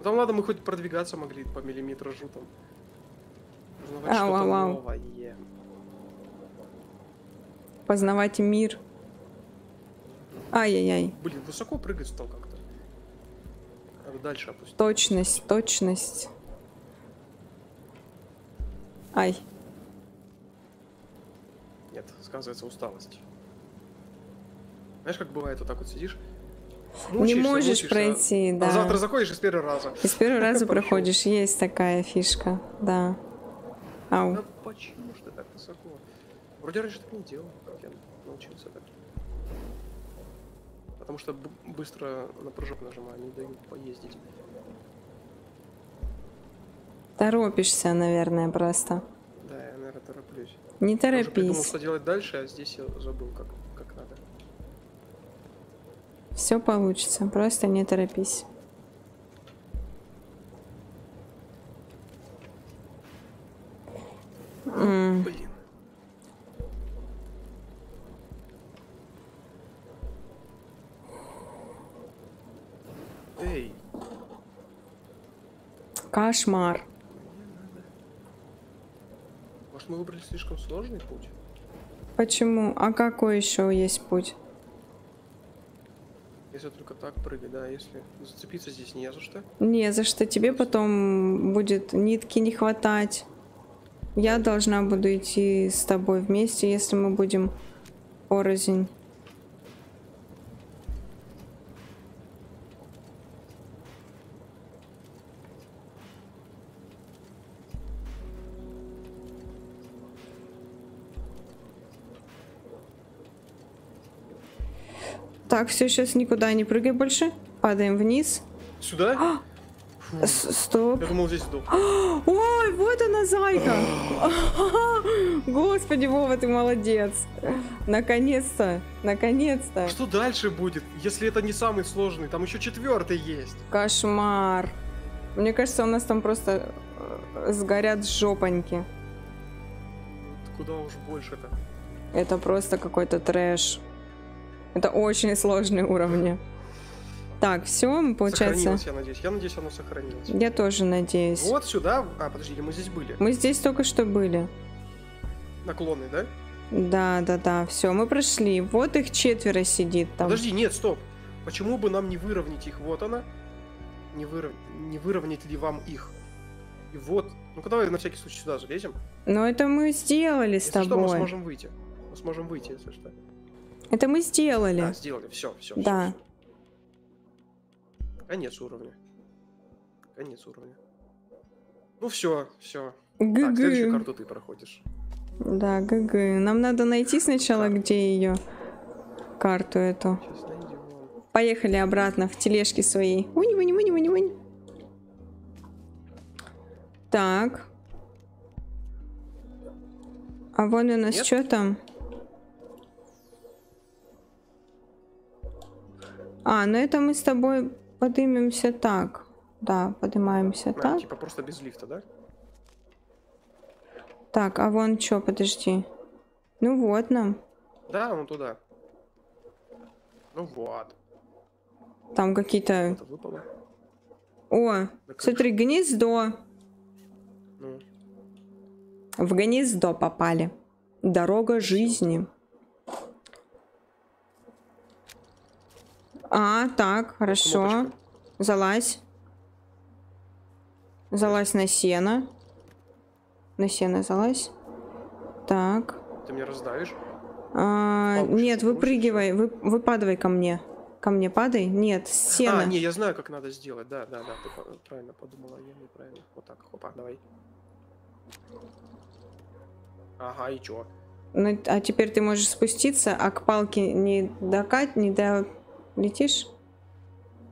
Ну, Там ладно, мы хоть продвигаться могли по миллиметражу там. Узнавать Ау, что-то новое. Познавать мир. Ай-яй-яй. Блин, высоко прыгать стал как-то. Надо дальше опустить. Точность, точность. Ай. Нет, сказывается усталость. Знаешь, как бывает, вот так вот сидишь, Не мучаешься, можешь мучаешься, пройти, а да. завтра заходишь и с первого раза. И с первого раза проходишь. Есть такая фишка, да. Ау. Да почему ж ты так высоко? Вроде раньше так не делал, как я научился так. Потому что быстро на прыжок нажимаю, не дают поездить. Торопишься, наверное, просто. Да, я, наверное, тороплюсь. Не Я уже придумал, торопись. что делать дальше, а здесь я забыл, как. Все получится. Просто не торопись. М, Блин. Эй, Кошмар. может мы выбрали слишком сложный путь? Почему? А какой еще есть путь? Если только так прыгать, да, если зацепиться здесь не за что. Не за что. Тебе потом будет нитки не хватать. Я должна буду идти с тобой вместе, если мы будем порознь. Так, все, сейчас никуда не прыгай больше. Падаем вниз. Сюда? Фу, С- Стоп. я думал здесь сдох. Ой, вот она, зайка! Господи, Вова, ты молодец! Наконец-то! Наконец-то! Что дальше будет, если это не самый сложный? Там еще четвертый есть. Кошмар! Мне кажется, у нас там просто э, сгорят жопоньки. Куда уж больше-то? Это просто какой-то трэш. Это очень сложные уровни. Так, все, получается. Сохранилось, я надеюсь. Я надеюсь, оно сохранилось. Я тоже надеюсь. Вот сюда. А, подожди, мы здесь были? Мы здесь только что были. Наклонный, да? Да, да, да, все, мы прошли. Вот их четверо сидит там. Подожди, нет, стоп. Почему бы нам не выровнять их? Вот она. Не, выров... не выровнять ли вам их? И вот. Ну-ка давай на всякий случай сюда залезем. Но это мы сделали с Если что, мы тобой. сможем выйти. Мы сможем выйти, если что. Это мы сделали. Да, сделали. Все, все. Да. Конец уровня. Конец уровня. Ну все, все. Так, следующую ГГ. карту ты проходишь. Да, ГГ. Нам надо найти сначала, где ее карту эту. Поехали обратно в тележки свои. Уни, уни, уни, уни, уни. Так. А вон у нас Нет? что там? А, ну это мы с тобой поднимемся так. Да, поднимаемся А, так. типа просто без лифта, да? Так, а вон что, подожди. Ну вот нам. Да, вон туда. Ну вот. Там какие-то... О, смотри, гнездо. Ну, В гнездо попали. Дорога жизни. А, так, хорошо. кнопочка. Залазь. Залазь на сено. На сено залазь. Так. Ты меня раздавишь? А, Получится, нет, выпрыгивай, вы, выпадывай ко мне. Ко мне падай. Нет, с сена. А, не, я знаю, как надо сделать. Да, да, да, ты правильно подумала, я неправильно. Вот так, хопа, давай. Ага, и чё? Ну, а теперь ты можешь спуститься, а к палке не докать, не долетишь?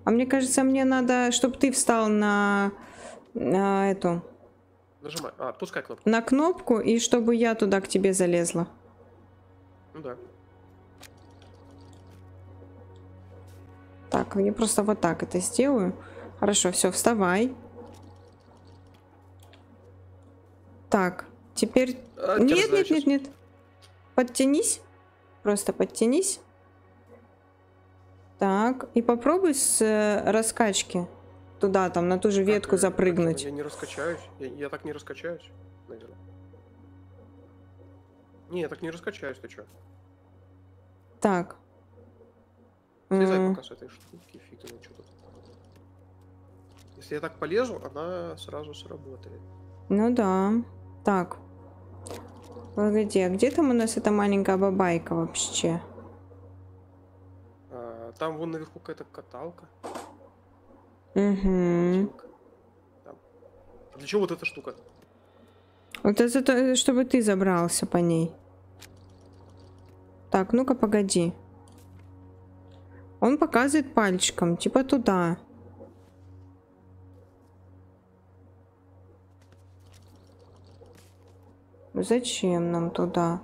А мне кажется, мне надо, чтобы ты встал на, на эту, Нажимай. А, отпускай кнопку. на кнопку, и чтобы я туда к тебе залезла. Ну да. Так, я просто вот так это сделаю. Хорошо, все, вставай. Так, теперь... А, нет, нет, нет, нет. Подтянись. Просто подтянись. Так, и попробуй с э, раскачки туда, там, на ту же Так, ветку э, запрыгнуть. Я не раскачаюсь. Я, я так не раскачаюсь, наверное. Не, я так не раскачаюсь, ты чё? Так. Слезай М, пока с этой штуки, фиг знает, что тут. Если я так полезу, она сразу сработает. Ну да. Так. Погоди, а где там у нас эта маленькая бабайка вообще? Там вон наверху какая-то каталка. Угу. А для чего вот эта штука? Вот это то, чтобы ты забрался по ней. Так, ну-ка, погоди. Он показывает пальчиком, типа туда. Зачем нам туда?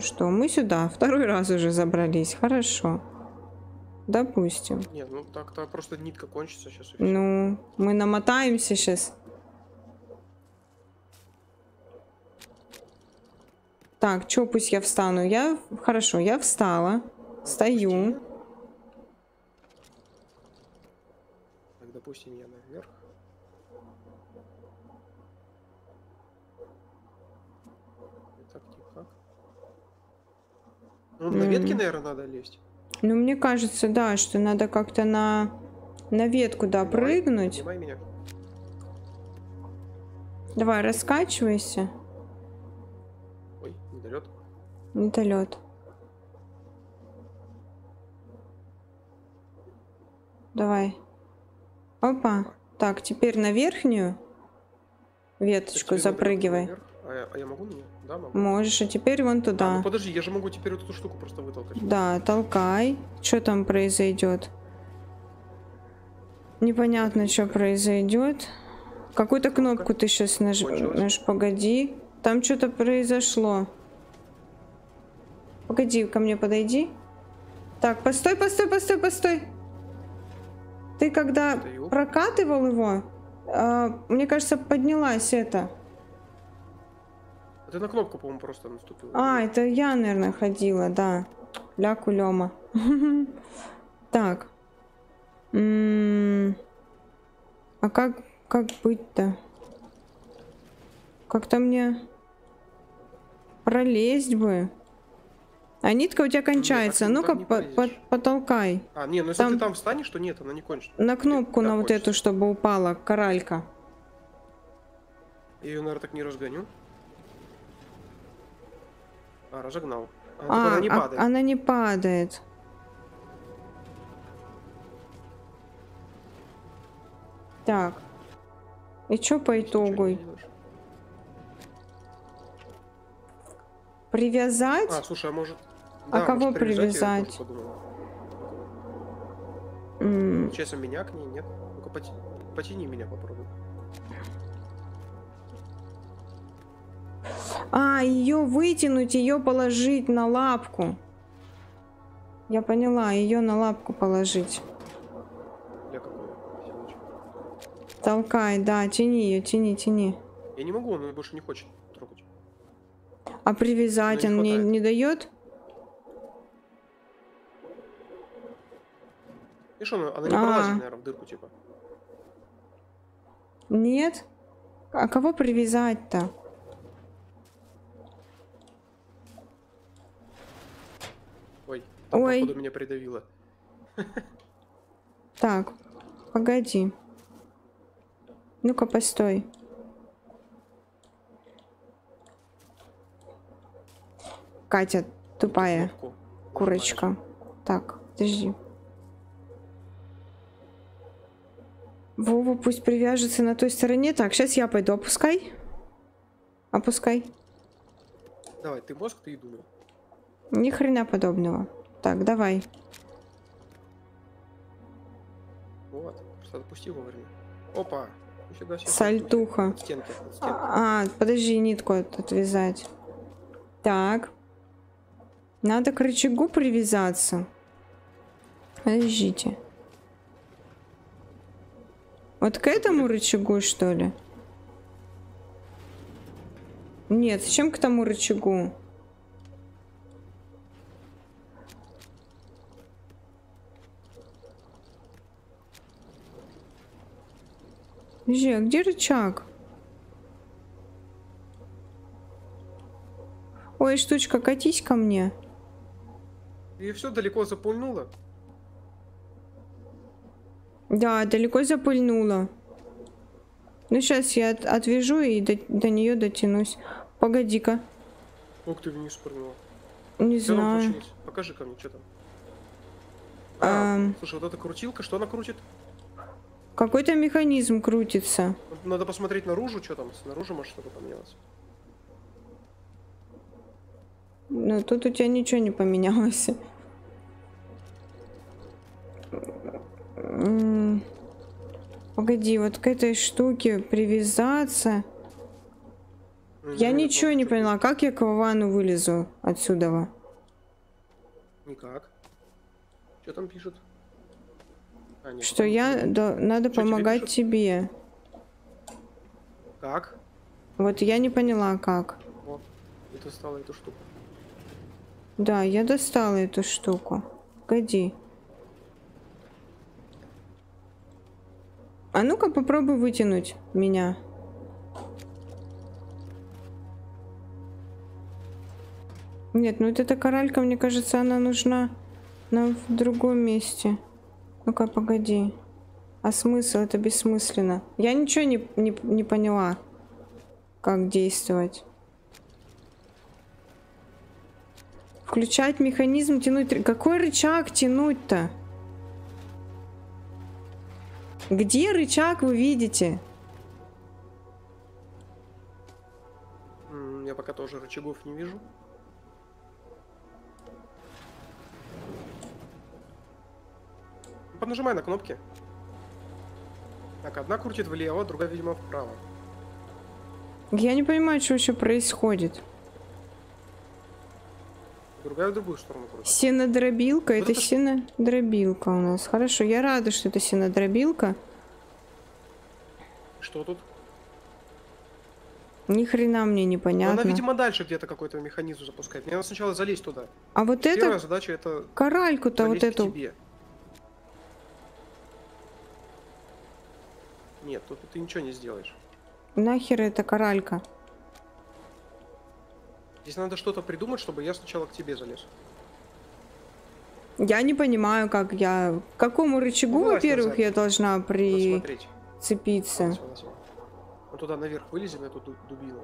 Что, мы сюда второй раз уже забрались. Хорошо. Допустим. Не, ну так-то просто нитка кончится сейчас. Ну, мы намотаемся сейчас. Так, чё, пусть я встану. Я... Хорошо, я встала. Стою. Так, допустим, я наверх. Так, тихо. Ну, на ветке, Мгм. наверное, надо лезть. Ну, мне кажется, да, что надо как-то на... На ветку, да, прыгнуть. Давай, раскачивайся. Ой, недолет. Недолет. Давай. Опа. Так, теперь на верхнюю веточку запрыгивай. А я, а я могу мне? Да, могу. Можешь, а теперь вон А, туда. ну подожди, я же могу теперь вот эту штуку просто вытолкать. Да, толкай. Что там произойдет? Непонятно, что произойдет. Какую-то кнопку ты сейчас наж... Кончилось. наж... Погоди. Там что-то произошло. Погоди, ко мне подойди. Так, постой, постой, постой, постой. Ты когда Стою. прокатывал его, а, мне кажется, поднялась это. А ты на кнопку, по-моему, просто наступил. А, это я, наверное, ходила, да. Ля кулема. Так. М, А как, как быть-то? Как-то мне пролезть бы. А нитка у тебя кончается. Ну-ка, по- по- потолкай. А, не, ну если Там- ты там встанешь, то нет, она не кончится. На кнопку, на вот эту, чтобы упала коралька. Я ее, наверное, так не разгоню. А, разогнал. А, А, она не а- падает. она не падает. Так. И что по итогу? Привязать? А, слушай, а может... А да, кого может, привязать? Привязать? М, Получается, меня к ней нет? Ну-ка, поти- потяни меня, попробуй. А, ее вытянуть, ее положить на лапку. Я поняла, ее на лапку положить. Толкай, да, тяни ее, тяни, тяни. Я не могу, он больше не хочет трогать. А привязать не он мне хватает. не дает? Что, она, она не А. пролазит, наверное, в дырку, типа. Нет? А кого привязать-то? Ой, там, Ой. походу, меня придавило. Так, погоди. Ну-ка, постой. Катя, тупая Кнопку курочка. Так, подожди. Вова пусть привяжется на той стороне. Так, сейчас я пойду. Опускай. Опускай. Давай, ты мозг, ты и думай. Ни хрена подобного. Так, давай. Вот, просто отпусти вовремя. Опа, нифига себе. Сальтуха. От стенки, от стенки. А, подожди, нитку от- отвязать. Так. Надо к рычагу привязаться. Подождите. Вот к этому рычагу, что ли? Нет, зачем к тому рычагу? Подожди, а где рычаг? Ой, штучка, катись ко мне. И все далеко запульнуло. Да, далеко запыльнула. Ну, сейчас я от- отвяжу и до, до нее дотянусь. Погоди-ка. Ух ты, вниз прыгнула. Не она знаю. Покажи ко мне, что там. А, Ам. слушай, вот эта крутилка, что она крутит? Какой-то механизм крутится. Надо посмотреть наружу, что там. Снаружи, может, что-то поменялось. Но тут у тебя ничего не поменялось. Погоди, вот к этой штуке привязаться. Ну, Я ничего не поняла, как я к Вовану вылезу отсюда? Никак. Что там пишут? Что я да, надо Что тебе помогать пишут? тебе. Как? Вот я не поняла, как. Вот. И ты стала эту штуку. Да, я достала эту штуку. Погоди. А ну-ка попробуй вытянуть меня. Нет, ну вот эта коралька, мне кажется, она нужна нам в другом месте. Ну-ка, погоди. А смысл? Это бессмысленно. Я ничего не, не, не поняла, как действовать. Включать механизм, тянуть... Какой рычаг тянуть-то? Где рычаг вы видите? Я пока тоже рычагов не вижу. Поднажимай на кнопки. Так, одна крутит влево, другая, видимо, вправо. Я не понимаю, что вообще происходит. Другая в другую сторону крутит. Сенодробилка, Вот это это сенодробилка у нас. Хорошо, я рада, что это сенодробилка. Что тут? Ни хрена мне Ну, непонятно. Она, видимо, дальше где-то какой-то механизм запускает. Мне надо сначала залезть туда. А вот Первая это задача это коральку-то вот эту. тебе. Нет, тут ты ничего не сделаешь. Нахер эта коралька? Здесь надо что-то придумать, чтобы я сначала к тебе залез. Я не понимаю, как я... К какому рычагу, Вылазь во-первых, я должна прицепиться? Мы туда наверх вылезем, эту ду- дубину.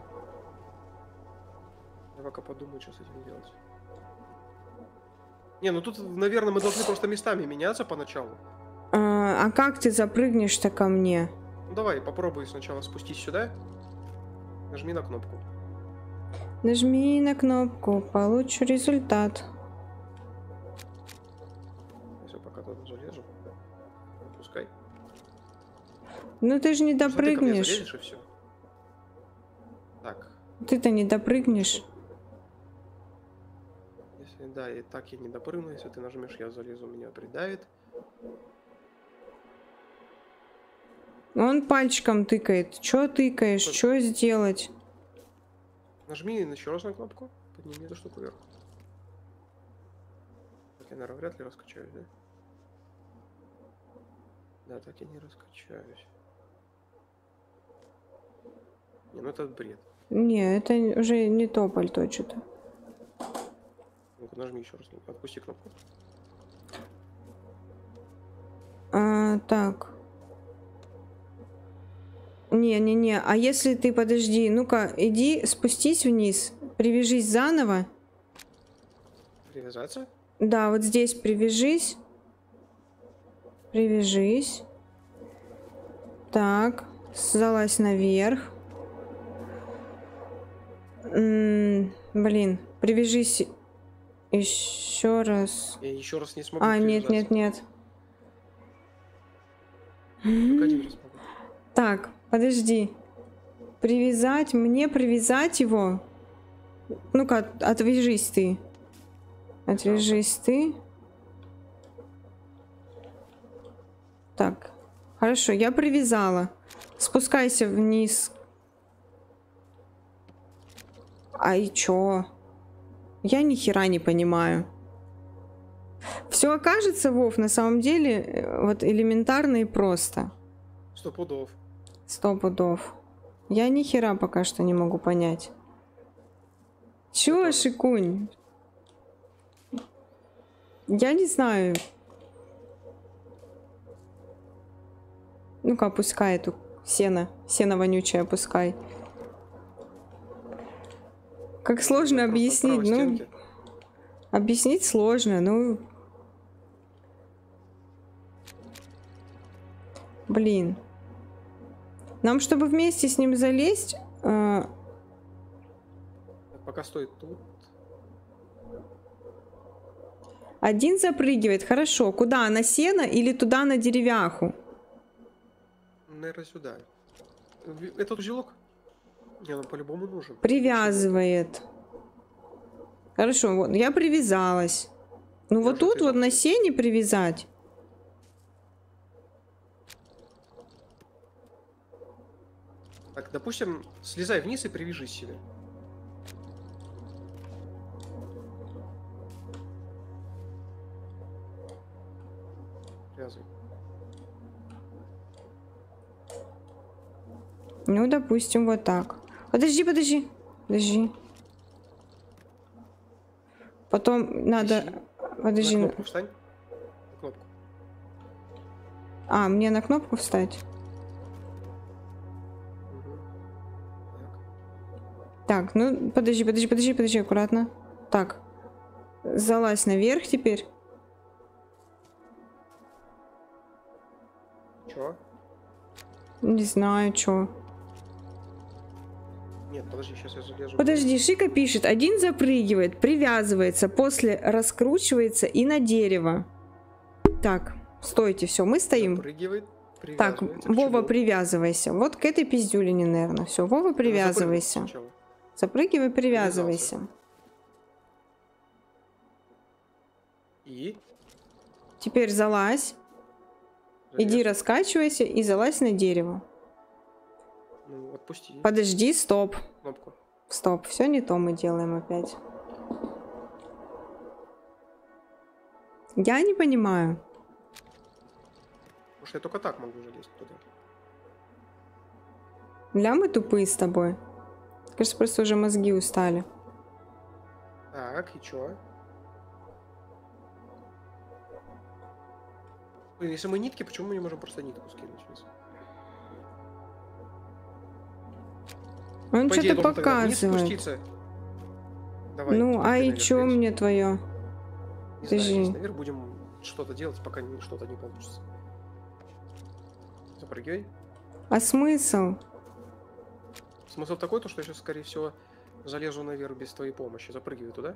Я пока подумаю, что с этим делать. Не, ну тут, наверное, мы должны просто местами меняться поначалу. А, а как ты запрыгнешь-то ко мне? Ну давай, попробуй сначала спустись сюда. Нажми на кнопку. Нажми на кнопку, получу результат. Я пока туда залезу. Пускай. Ну ты же не Просто ты допрыгнешь. залезешь и все. Так, Ты-то не допрыгнешь. если да, и так я не допрыгну, если ты нажмешь, я залезу, меня придавит. Он пальчиком тыкает. Чё тыкаешь? Чё сделать? Нажми еще раз на кнопку, подними эту штуку вверх. Так я, наверное, вряд ли раскачаюсь, да? Да, так я не раскачаюсь. Не, ну это бред. Не, это уже не то пальто что-то. Ну-ка, нажми еще раз. Отпусти кнопку. А, так. Не-не-не, а если ты, подожди, ну-ка, иди, спустись вниз, привяжись заново. Привязаться? Да, вот здесь привяжись. Привяжись. Так, залазь наверх. М, блин, привяжись еще раз. Я еще раз не смогу А, нет, нет, нет. Так, подожди. Привязать, мне привязать его? Ну-ка, от- отвяжись ты. Отвяжись ты. Так, хорошо, я привязала. Спускайся вниз. А и чё? Я ни хера не понимаю. Все окажется, Вов, на самом деле, э, вот элементарно и просто. Сто пудов. Сто пудов. Я ни хера пока что не могу понять. Чего. Шикунь? Я не знаю. Ну-ка, опускай эту сено. Сено вонючее опускай. Как сложно Просто объяснить. Ну, стенки. объяснить сложно. Ну, блин. Нам, чтобы вместе с ним залезть, э, Пока стоит тут. один запрыгивает. Хорошо. Куда? На сено или туда на деревяху? Наверное, сюда. Этот узелок? Не, ну по-любому нужен. Привязывает. Хорошо, вот я привязалась. Ну вот Тоже тут вот на сене привязать. Так, допустим, слезай вниз и привяжи себе. Ну, допустим, вот так. Подожди, подожди. Подожди. Потом надо... Подожди. На кнопку встань. На кнопку. А, мне на кнопку встать? Так. Ну, подожди, подожди, подожди, подожди, аккуратно. Так. Залазь наверх теперь. Чё? Не знаю, чё. Нет, подожди, сейчас я залезу. Подожди, Шика пишет, один запрыгивает, привязывается, после раскручивается и на дерево. Так, стойте, все, мы стоим. Прыгивает, Так, Вова, чему? привязывайся. Вот к этой пиздюлине, наверное. Все, Вова, Надо привязывайся. сначала. Запрыгивай, привязывайся. И? Теперь залазь, иди Залез. раскачивайся и залазь на дерево. Ну, отпусти Подожди, стоп. кнопку. Стоп, все не то мы делаем опять. Я не понимаю. Потому что я только так могу залезть туда. Ля мы тупые с тобой. Кажется, просто уже мозги устали. Так, и чё? Блин, если мы нитки, почему мы не можем просто нитку скинуть вниз? Он По что-то показывает. Давай, Ну, а ты и чё лезь. мне твое? Не знаю, Подожди. лезь наверх, будем что-то делать, пока что-то не получится. Запрыгивай. А смысл? Смысл такой, то, что я сейчас, скорее всего, залезу наверх без твоей помощи. Запрыгивай туда.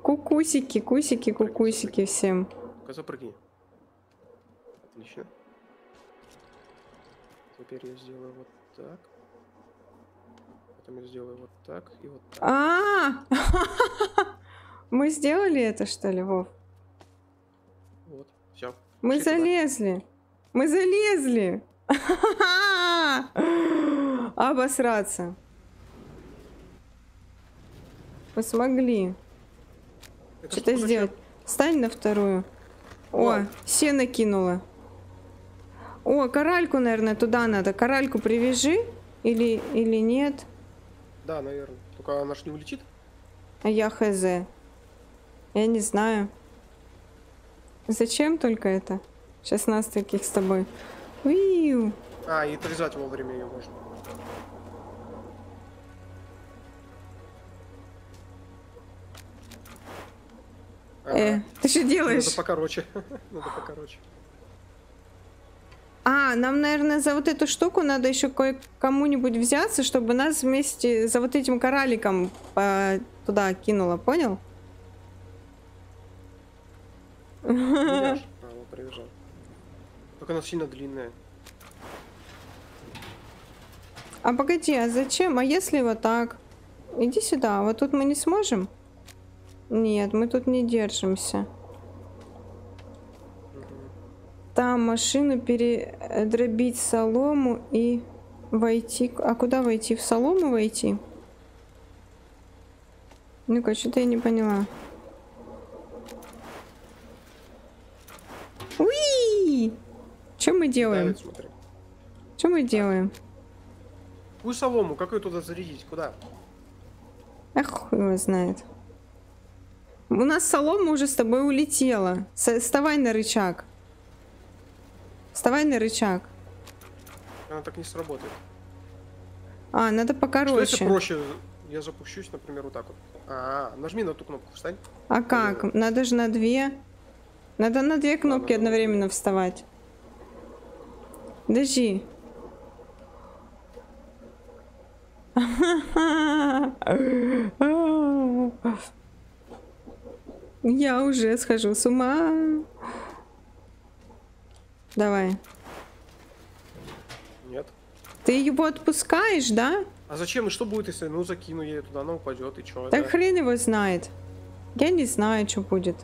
Кукусики, кусики, кукусики всем. Только запрыгни. Отлично. Теперь я сделаю вот так. Потом я сделаю вот так и вот так. А! Мы сделали это, что ли, Вов? Вот, все. Мы залезли. Мы залезли. Обосраться. Мы смогли. Что-то сделать. Стань на вторую. О, Вау. сено кинула. О, коральку, наверное, туда надо. Коральку привяжи. Или, или нет. Да, наверное. Только она ж не улетит. А я хз. Я не знаю. Зачем только это? 16 таких с тобой. Уиу. А, и отрезать вовремя ее можно. Э, Ага. ты что делаешь? Надо покороче. Надо покороче. А, нам, наверное, за вот эту штуку надо еще кое-кому-нибудь взяться, чтобы нас вместе за вот этим кораликом по- туда кинуло, понял? Привяжь. А, вот привяжал. Только она сильно длинная. А погоди, а зачем? А если вот так? Иди сюда, вот тут мы не сможем? Нет, мы тут не держимся. Там машину передробить солому и войти. А куда войти? В солому войти? Ну-ка, что-то я не поняла. Уи! Что мы делаем? Что мы делаем? Какую солому? Как ее туда зарядить? Куда? Ах, его знает. У нас солома уже с тобой улетела. С- Вставай на рычаг. Вставай на рычаг. Она так не сработает. А, надо Что если покороче. проще? Я запущусь, например, вот так вот. А, нажми на ту кнопку, встань. А как? Надо же на две. Надо на две кнопки Ладно, одновременно вставать. Подожди. Я уже схожу с ума. Давай. Нет. Ты его отпускаешь, да? А зачем? И что будет, если ну закину я ее туда, она упадет, и что? Так хрен его знает. Я не знаю, что будет.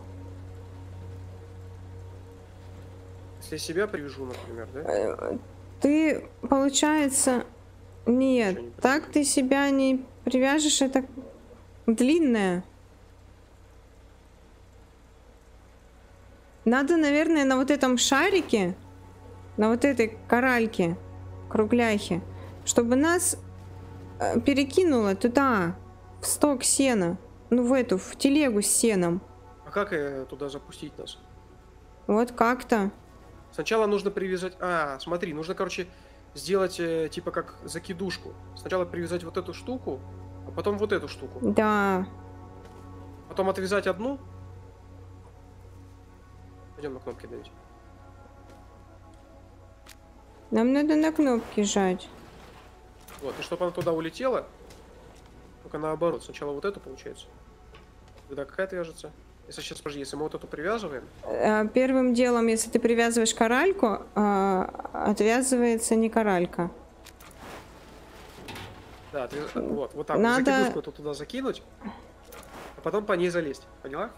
Если себя привяжу, например, да? Ты, получается... Нет, не так ты себя не привяжешь, это длинное. Надо, наверное, на вот этом шарике, на вот этой коральке, кругляхе, чтобы нас э, перекинуло туда, в сток сена. Ну, в эту, в телегу с сеном. А как э, туда запустить нас? Вот как-то. Сначала нужно привязать... А, смотри, нужно, короче, сделать э, типа как закидушку. Сначала привязать вот эту штуку, а потом вот эту штуку. Да. Потом отвязать одну. Пойдем на кнопки давить. Нам надо на кнопки жать. Вот, и чтобы она туда улетела, только наоборот. Сначала вот эту получается. Тогда какая отвяжется? Если сейчас, подожди, если мы вот эту привязываем, Э, Первым делом, если ты привязываешь коральку, э, отвязывается не коралька. да, отвяз- вот, вот так, Надо- закидушку эту туда закинуть, а потом по ней залезть. Поняла?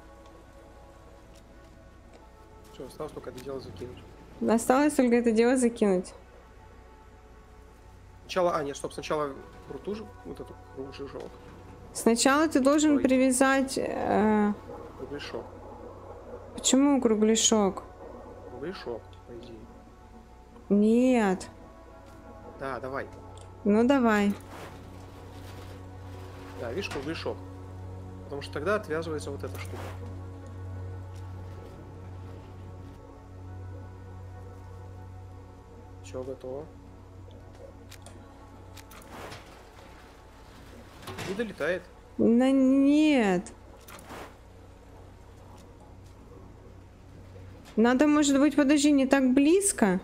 Все, осталось только это дело закинуть. Осталось только это дело закинуть. Сначала, а, нет, стоп, сначала круту же, вот эту кружижок, Сначала ты должен Ой. привязать... э, кругляшок, почему кругляшок? кругляшок, по идее. Нет. Да, давай. Ну давай. Да, видишь, кругляшок. Потому что тогда отвязывается вот эта штука. Все готово. Не долетает. На нет. Надо, может быть, подожди, не так близко.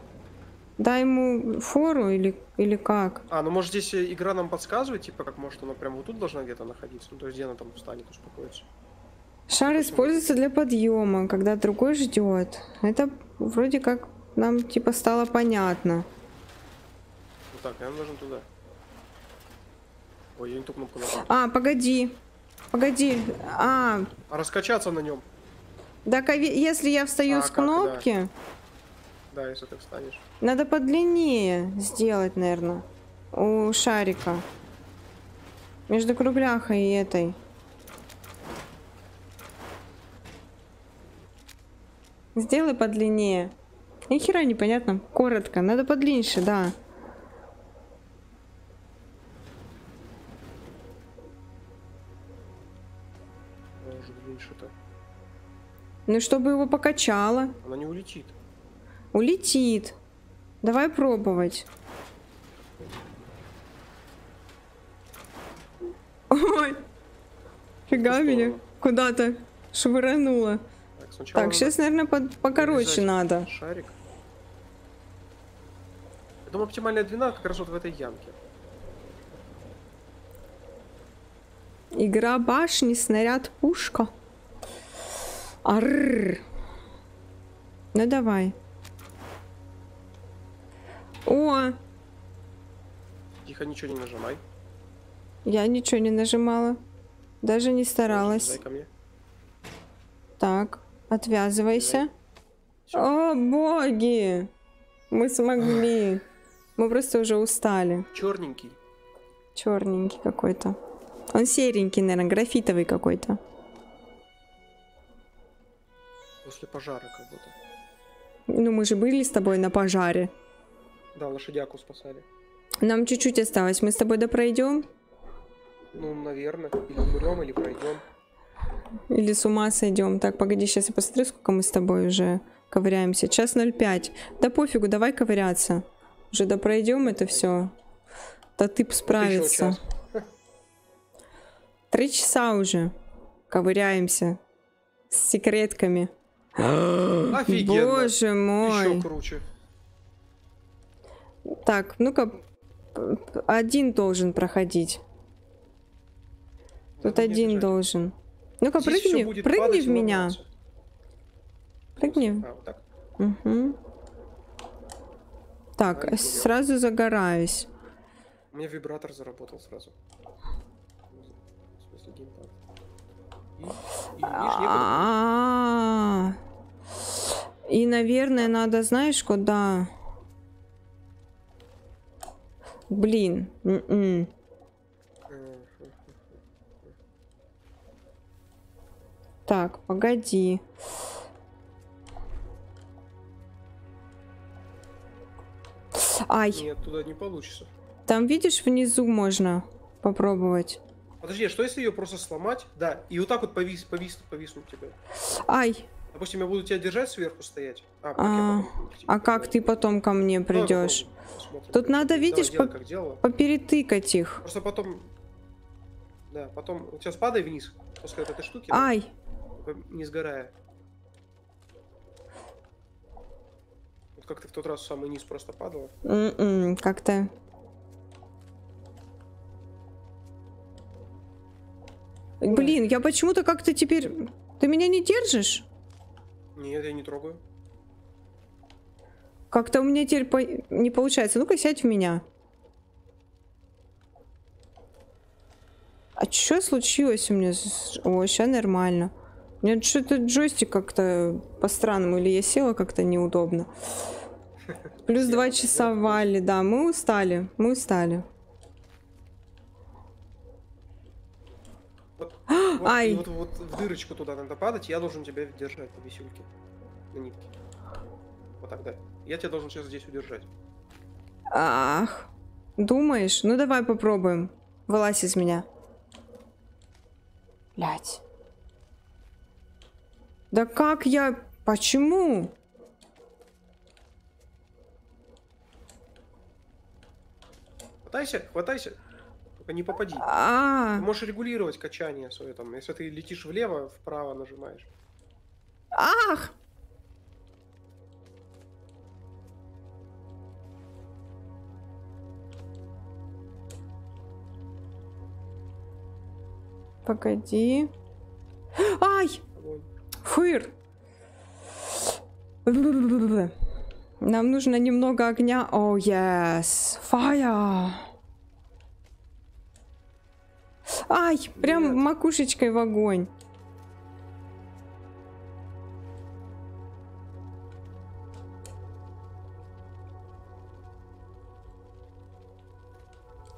Дай ему фору или, или как? А, ну может здесь э, игра нам подсказывает, типа, как может она прям вот тут должна где-то находиться. Ну то есть где она там встанет, успокоится. Шар используется для подъема, когда другой ждет. Это вроде как нам типа стало понятно. Вот так, я должен туда. Ой, я не ту кнопку нажал. А, погоди. Погоди. А, А раскачаться на нем. Так а если я встаю А, с как, да. кнопки, Да, если ты встанешь. надо подлиннее сделать, наверное, у шарика. Между кругляхой и этой. Сделай подлиннее. Ни хера непонятно. Коротко. Надо подлиннее, да. Ну, чтобы его покачало. Она не улетит. Улетит. Давай пробовать. Ой. Фига меня. Куда-то швырнуло. Так, сначала Так, сейчас, наверное, покороче привязать надо. Шарик. Я думаю, оптимальная длина как раз вот в этой ямке. Игра башни, снаряд, пушка. Арррр. Ну давай. О, Тихо, ничего не нажимай. я ничего не нажимала. Даже не старалась. Ко мне. Так, отвязывайся. О, боги! Мы смогли. Мы просто уже устали. Черненький. Черненький какой-то. Он серенький, наверное, графитовый какой-то. После пожара как будто. Ну, мы же были с тобой на пожаре. Да, лошадяку спасали. Нам чуть-чуть осталось. Мы с тобой допройдем. Ну, наверное. Или умрем, или пройдем. Или с ума сойдем. Так, погоди, сейчас я посмотрю, сколько мы с тобой уже ковыряемся. Час 05. Да пофигу, давай ковыряться. Уже да пройдем это все. Да ты б справится. Три часа уже ковыряемся. С секретками. Офигенно. Боже мой. Еще круче. Так, ну-ка, один должен проходить. Тут один должен. Ну-ка, прыгни, прыгни в и меня. Прыгни. А, вот так. Мгм. Так, Ай, сразу загораюсь. У меня вибратор заработал сразу. В смысле, геймпад. И, и. А. И, наверное, надо, знаешь, куда? Блин. м-м. Э, Так, погоди. Ай, Нет, туда не получится. там видишь, внизу можно попробовать. Подожди, а что если ее просто сломать? Да, и вот так вот повис, повис, повиснуть тебе. Ай, Допустим, я буду тебя держать сверху стоять. А, как А, а как ты потом ко мне придешь? посмотрим, Тут надо, видишь, делай, по-. Поперетыкать их. Просто потом... Да, потом... У тебя спадай вниз после вот этой штуки, да, Ай, типа не сгорая. Вот как ты в тот раз в самый низ просто падала. м-м, как-то... Блин, я почему-то как-то теперь... Ты меня не держишь? Нет, я не трогаю. Как-то у меня теперь по- не получается. Ну-ка, сядь в меня. А что случилось у меня? О, сейчас нормально. У меня что-то джойстик как-то по-странному. Или я села как-то неудобно. Плюс два часа вали, да. Мы устали. Мы устали. Вот, Ай. вот, вот в дырочку туда надо падать, я должен тебя держать на висюльке. На нитке. Вот так, да. Я тебя должен сейчас здесь удержать. Ах. Думаешь? Ну давай попробуем. Вылазь из меня. Блять. Да как я... Почему? Хватайся, хватайся. Не попади. А, Ты можешь регулировать качание свое там. Если ты летишь влево, вправо нажимаешь. ах! Погоди. Ай! Фыр! Нам нужно немного огня. О, yes! Fire! Ай! Прям Нет. макушечкой в огонь.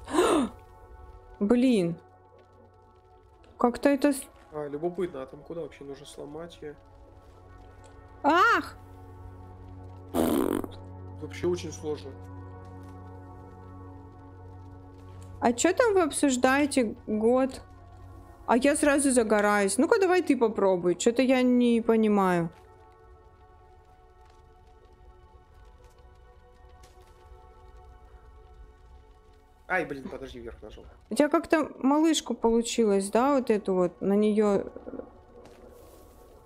Блин. Как-то это... А, любопытно, а там куда вообще нужно сломать ее? Ах! Вообще очень сложно. А что там вы обсуждаете год? А я сразу загораюсь. Ну-ка, давай ты попробуй. Что-то я не понимаю. Ай, блин, подожди, вверх нажал. У тебя как-то малышку получилось, да, вот эту вот, на нее.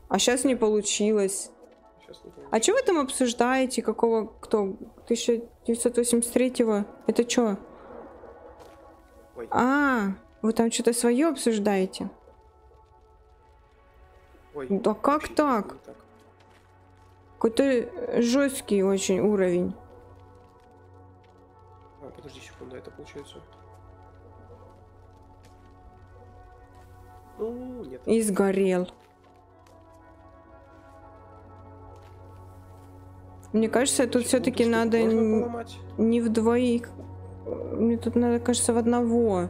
А сейчас не получилось. Сейчас не помню. А что вы там обсуждаете? Какого, кто? 1983-го? Это что? А, вы там что-то свое обсуждаете? ой. Да как так? не так. Какой-то жесткий очень уровень. А, подожди секунду, это получается. Ну, нет. И сгорел. Мне кажется, тут все-таки надо можно н- поломать? не в двоих. Мне тут надо, кажется, в одного.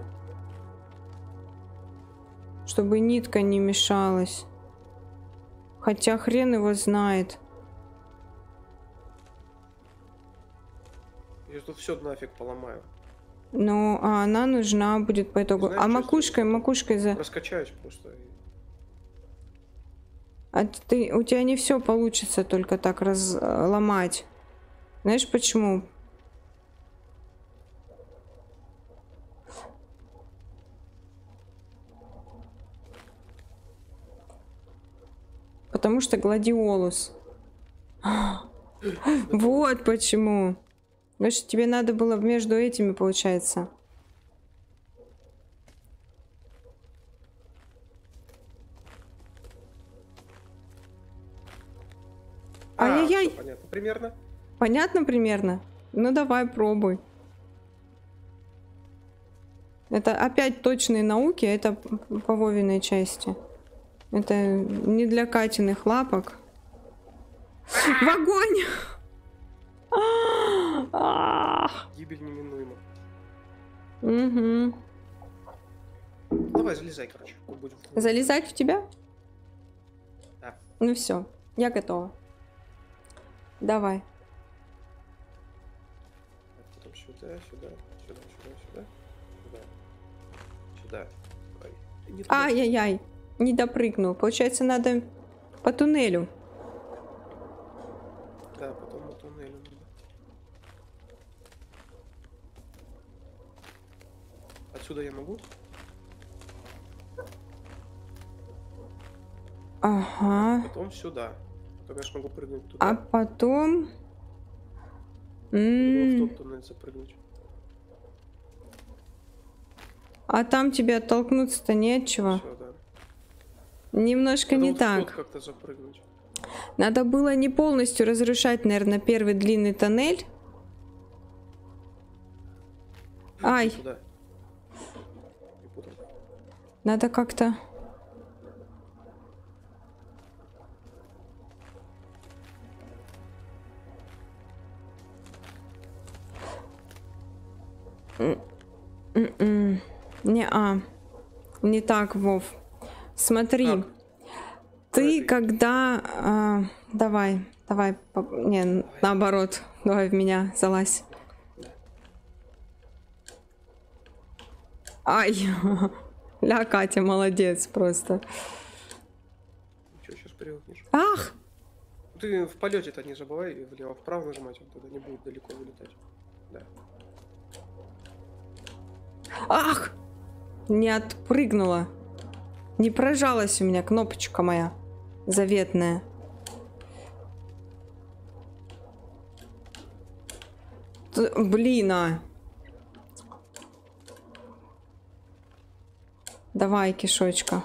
Чтобы нитка не мешалась. Хотя хрен его знает. Я тут все нафиг поломаю. Ну, а она нужна будет по итогу. знаешь, а макушкой, макушкой за... Раскачаюсь просто. А ты, у тебя не все получится только так разломать. Знаешь почему? Потому что гладиолус. Вот почему. Значит, тебе надо было между этими, получается. А, Ай-яй-яй. понятно примерно. Понятно примерно? Ну давай, пробуй. Это опять точные науки, это п- по Вовиной части. Это не для Катиных лапок. В огонь! Гибель неминуема. Мгм. Давай, залезай, короче. Залезать в тебя? Да. Ну все, я готова. Давай. Потом сюда, сюда, сюда, сюда, сюда, сюда. Ай-яй-яй, не допрыгнул. Получается, надо по туннелю. Да, потом по туннелю надо. Отсюда я могу? Ага. Потом сюда. Только я могу прыгнуть туда. А потом... М, в тот туннель запрыгнуть. А там тебе оттолкнуться-то нечего. Всё. Немножко Надо не так. как-то запрыгнуть. Надо было не полностью разрушать, наверное, первый длинный тоннель. Ай. Туда. Надо как-то... Не, а, не так, Вов. Смотри, Так. ты Давай. когда... а, давай, давай, по- не, наоборот, давай в меня залазь. Ай, ля, Катя, молодец просто. Ничего, сейчас привыкнешь. Ах, Ты в полете-то не забывай влево-вправо нажимать, он тогда не будет далеко вылетать. Да. ах, не отпрыгнула. Не прожалась у меня кнопочка моя заветная. Т- Блин, а. Давай, кишочка.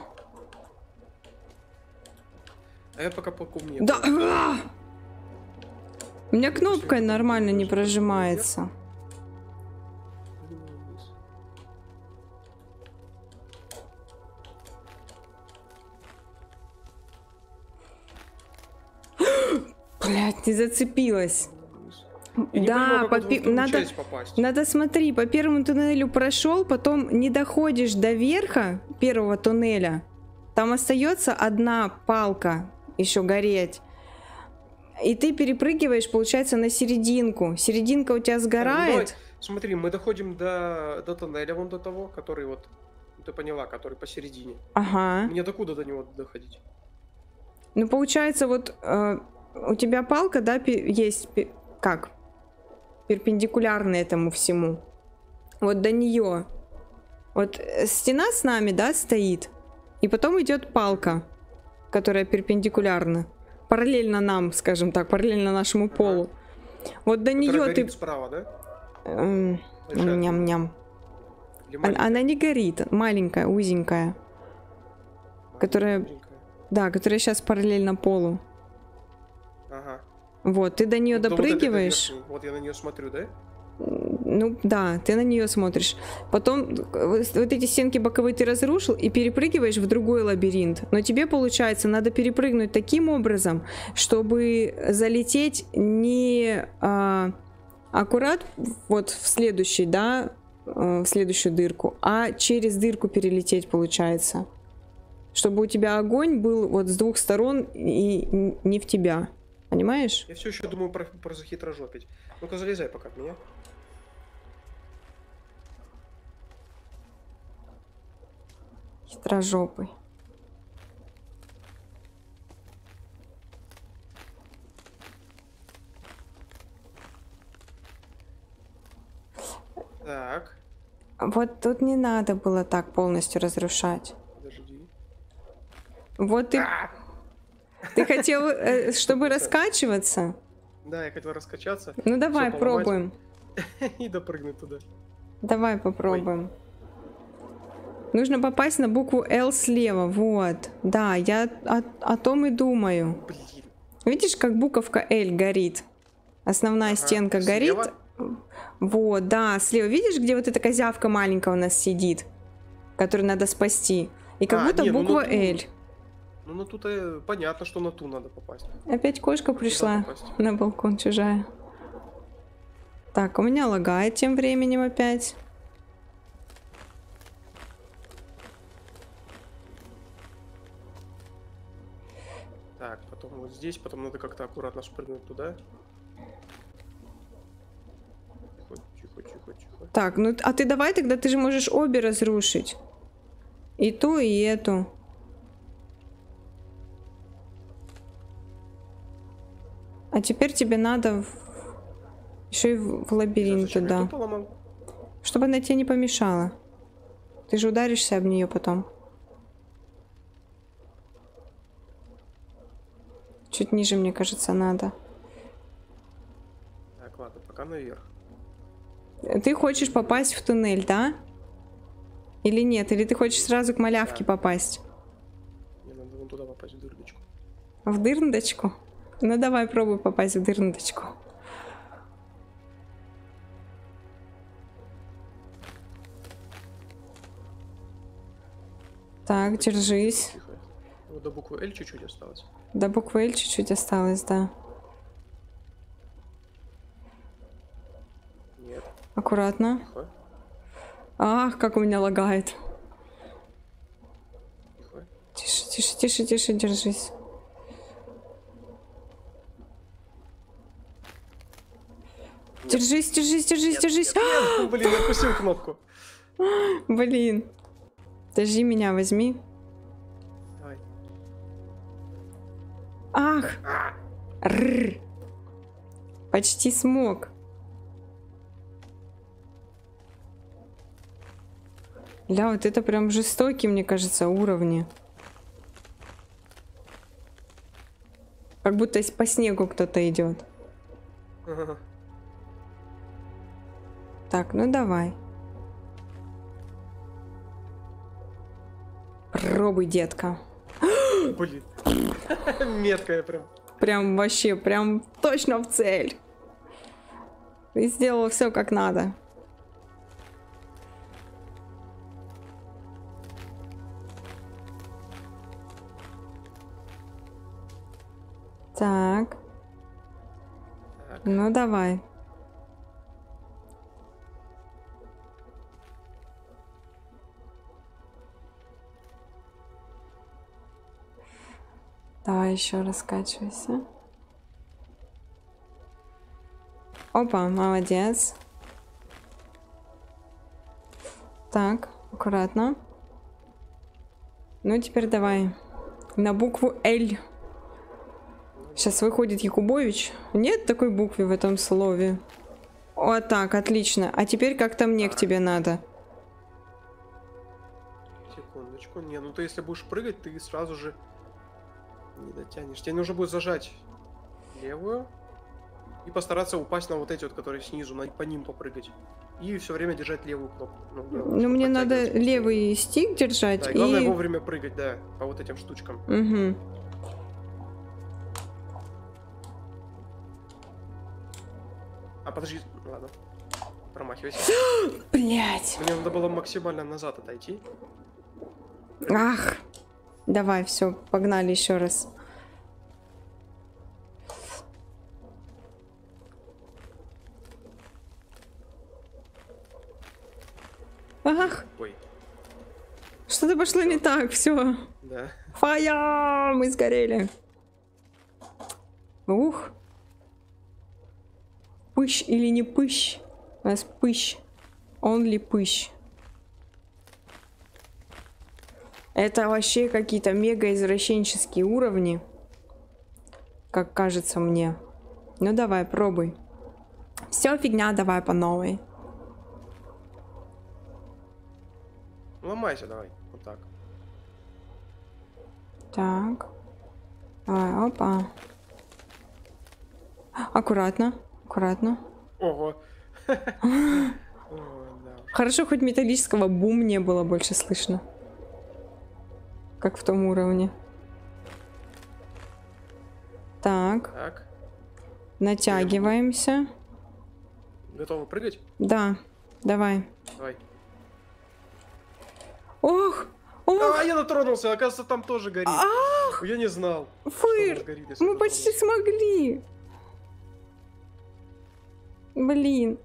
А я пока по мне. Да. а! У меня кнопка нормально не прожимается. Блять, не зацепилась. Я Да, понимаю, по пи- надо- попасть. Надо смотри, по первому туннелю прошел, потом не доходишь до верха первого туннеля. Там остается одна палка еще гореть. И ты перепрыгиваешь, получается, на серединку. Серединка у тебя ну сгорает. давай, смотри, мы доходим до, до тоннеля вон до того, который вот, ты поняла, который посередине. Ага. Мне докуда до него доходить? Ну, получается, вот э, у тебя палка, да, есть, как? Перпендикулярная этому всему. Вот до нее. Вот э, стена с нами, да, стоит. И потом идет палка, которая перпендикулярна. Параллельно нам, скажем так, параллельно нашему полу. Вот до Которая нее ты... справа, да? эм, Ням-ням. Она, она не горит, маленькая, узенькая. которая-. Да, которая сейчас параллельно полу. Вот, ты до нее Вот вот этой, до допрыгиваешь. верхней. Вот я на нее смотрю, да? Ну да, ты на нее смотришь. Потом э, вот вот эти стенки боковые ты разрушил и перепрыгиваешь в другой лабиринт. Но тебе получается надо перепрыгнуть таким образом, чтобы залететь не а, аккурат вот в следующий, да, э, в следующую дырку, а через дырку перелететь получается. Чтобы у тебя огонь был вот с двух сторон и не в тебя. Понимаешь? Я все еще думаю про, про захитрожопить. Ну-ка залезай пока от меня. Хитрожопый. Так. Вот тут не надо было так полностью разрушать. Подожди. Вот и... А! Ты хотел, э, чтобы раскачиваться? Да, я хотел раскачаться Ну давай, пробуем. и допрыгнуть туда. Давай попробуем. Нужно попасть на букву Л слева. Вот. Да, я о, о том и думаю. Блин. Видишь, как буковка Л горит? Основная Ага, стенка горит. слева? Вот, да, слева. Видишь, где вот эта козявка маленькая у нас сидит? Которую надо спасти. И как А, будто не, ну буква на ту. Л. Ну, на ту то понятно, что на ту надо попасть. Опять кошка пришла попасть? на балкон чужая. Так, у меня лагает тем временем опять. Так, потом вот здесь, потом надо как-то аккуратно спрыгнуть туда. Тихо, тихо, тихо, тихо. Так, ну а ты давай тогда, ты же можешь обе разрушить. И ту, и эту. А теперь тебе надо еще и в в лабиринт я туда. Чтобы она тебе не помешала. Ты же ударишься об нее потом. Чуть ниже, мне кажется, надо. Так, ладно, пока наверх. Ты хочешь попасть в туннель, да? Или нет? Или ты хочешь сразу к малявке Да. попасть? Мне надо вон туда попасть, в дырочку. В дырндочку? Ну давай пробуй попасть в дырндочку. Так, держись. Тихо. Вот до буквы L чуть-чуть осталось. До буквы Л чуть-чуть осталось, да. Нет, Аккуратно. тихо, Ах, как у меня лагает. тихо. Тише, тише, тише, тише, держись. Держись, держись, держись, держись. Нет, блин, я отпустил кнопку. Блин. Подожди меня, возьми. Давай. Ах! Рррр. Почти смог. Ля, вот это прям жестокие, мне кажется, уровни. Как будто по снегу кто-то идет. Ага. Так, ну давай. Пробуй, детка. Блин. Меткая прям. Прям вообще, прям точно в цель. Ты сделала все как надо. Так, Так, ну давай. Давай еще раскачивайся. Опа, молодец. Так, аккуратно. Ну, теперь давай. На букву Л. Сейчас выходит Якубович. Нет такой буквы в этом слове. Вот так, отлично. А теперь как-то мне к тебе надо. секундочку. Не, ну ты если будешь прыгать, ты сразу же не дотянешь. Тебе нужно будет зажать левую и постараться упасть на вот эти вот, которые снизу, на, по ним попрыгать. И все время держать левую кнопку. Ну, да, Ну, мне надо левый стик держать Да, и главное и... вовремя прыгать, да, по вот этим штучкам. Угу. А подожди, ладно. Промахивайся. Блять. Мне надо было максимально назад отойти. Ах. Давай, все, погнали еще раз. Ах, Ой, что-то пошло не так, все. да. Фая, мы сгорели. Ух. Пыщ или не пыщ? У нас пыщ. Only пыщ. Это вообще какие-то мега извращенческие уровни. Как кажется мне. Ну давай, пробуй. Все фигня, давай по новой. Ломайся давай. Вот так. Так. Давай, опа. Аккуратно, аккуратно. Ого. Хорошо, хоть металлического бум не было больше слышно. Как в том уровне. Так, Так. натягиваемся. Готовы прыгать? Да, давай. Давай. Ох, ох, А, я дотронулся, оказывается, там тоже горит. Я не знал. фыр, горит, мы почти дотронулся. смогли. Блин.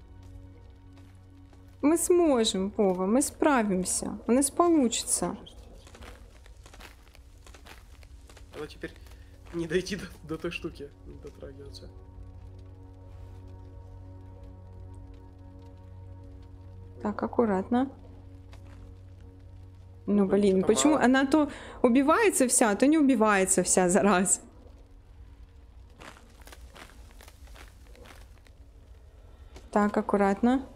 Мы сможем, Вова, мы справимся. У нас получится. Надо теперь не дойти до, до той штуки, не дотрагиваться. Так, аккуратно. Ну, блин, почему мало. она то убивается вся, то не убивается вся за раз? Так, аккуратно.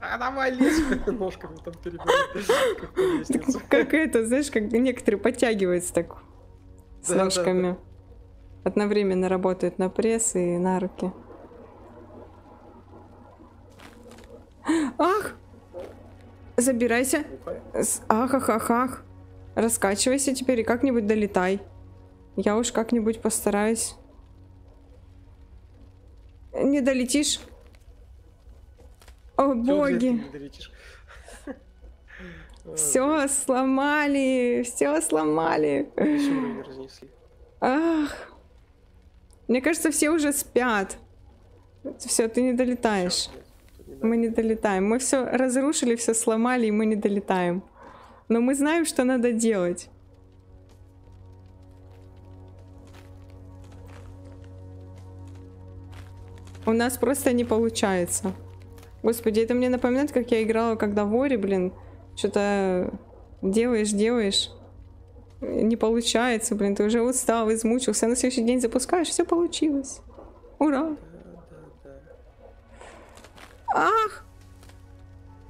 А давай лезь ножками там перебирай. Как это, знаешь, как некоторые подтягиваются так с Да, да, ножками. Одновременно работают на пресс и на руки. Ах! Забирайся. Ах, ах, ах, ах. Раскачивайся теперь и как-нибудь долетай. Я уж как-нибудь постараюсь. Не долетишь? О, ты боги. Все сломали, все сломали. Разнесли. Ах. Мне кажется, все уже спят. Все, ты не долетаешь. Мы не долетаем. Мы все разрушили, все сломали, и мы не долетаем. Но мы знаем, что надо делать. У нас просто не получается. Господи, это мне напоминает, как я играла, когда в Ори, блин, что-то делаешь, делаешь. Не получается, блин, ты уже устал, измучился. На следующий день запускаешь, все получилось. Ура! Ах!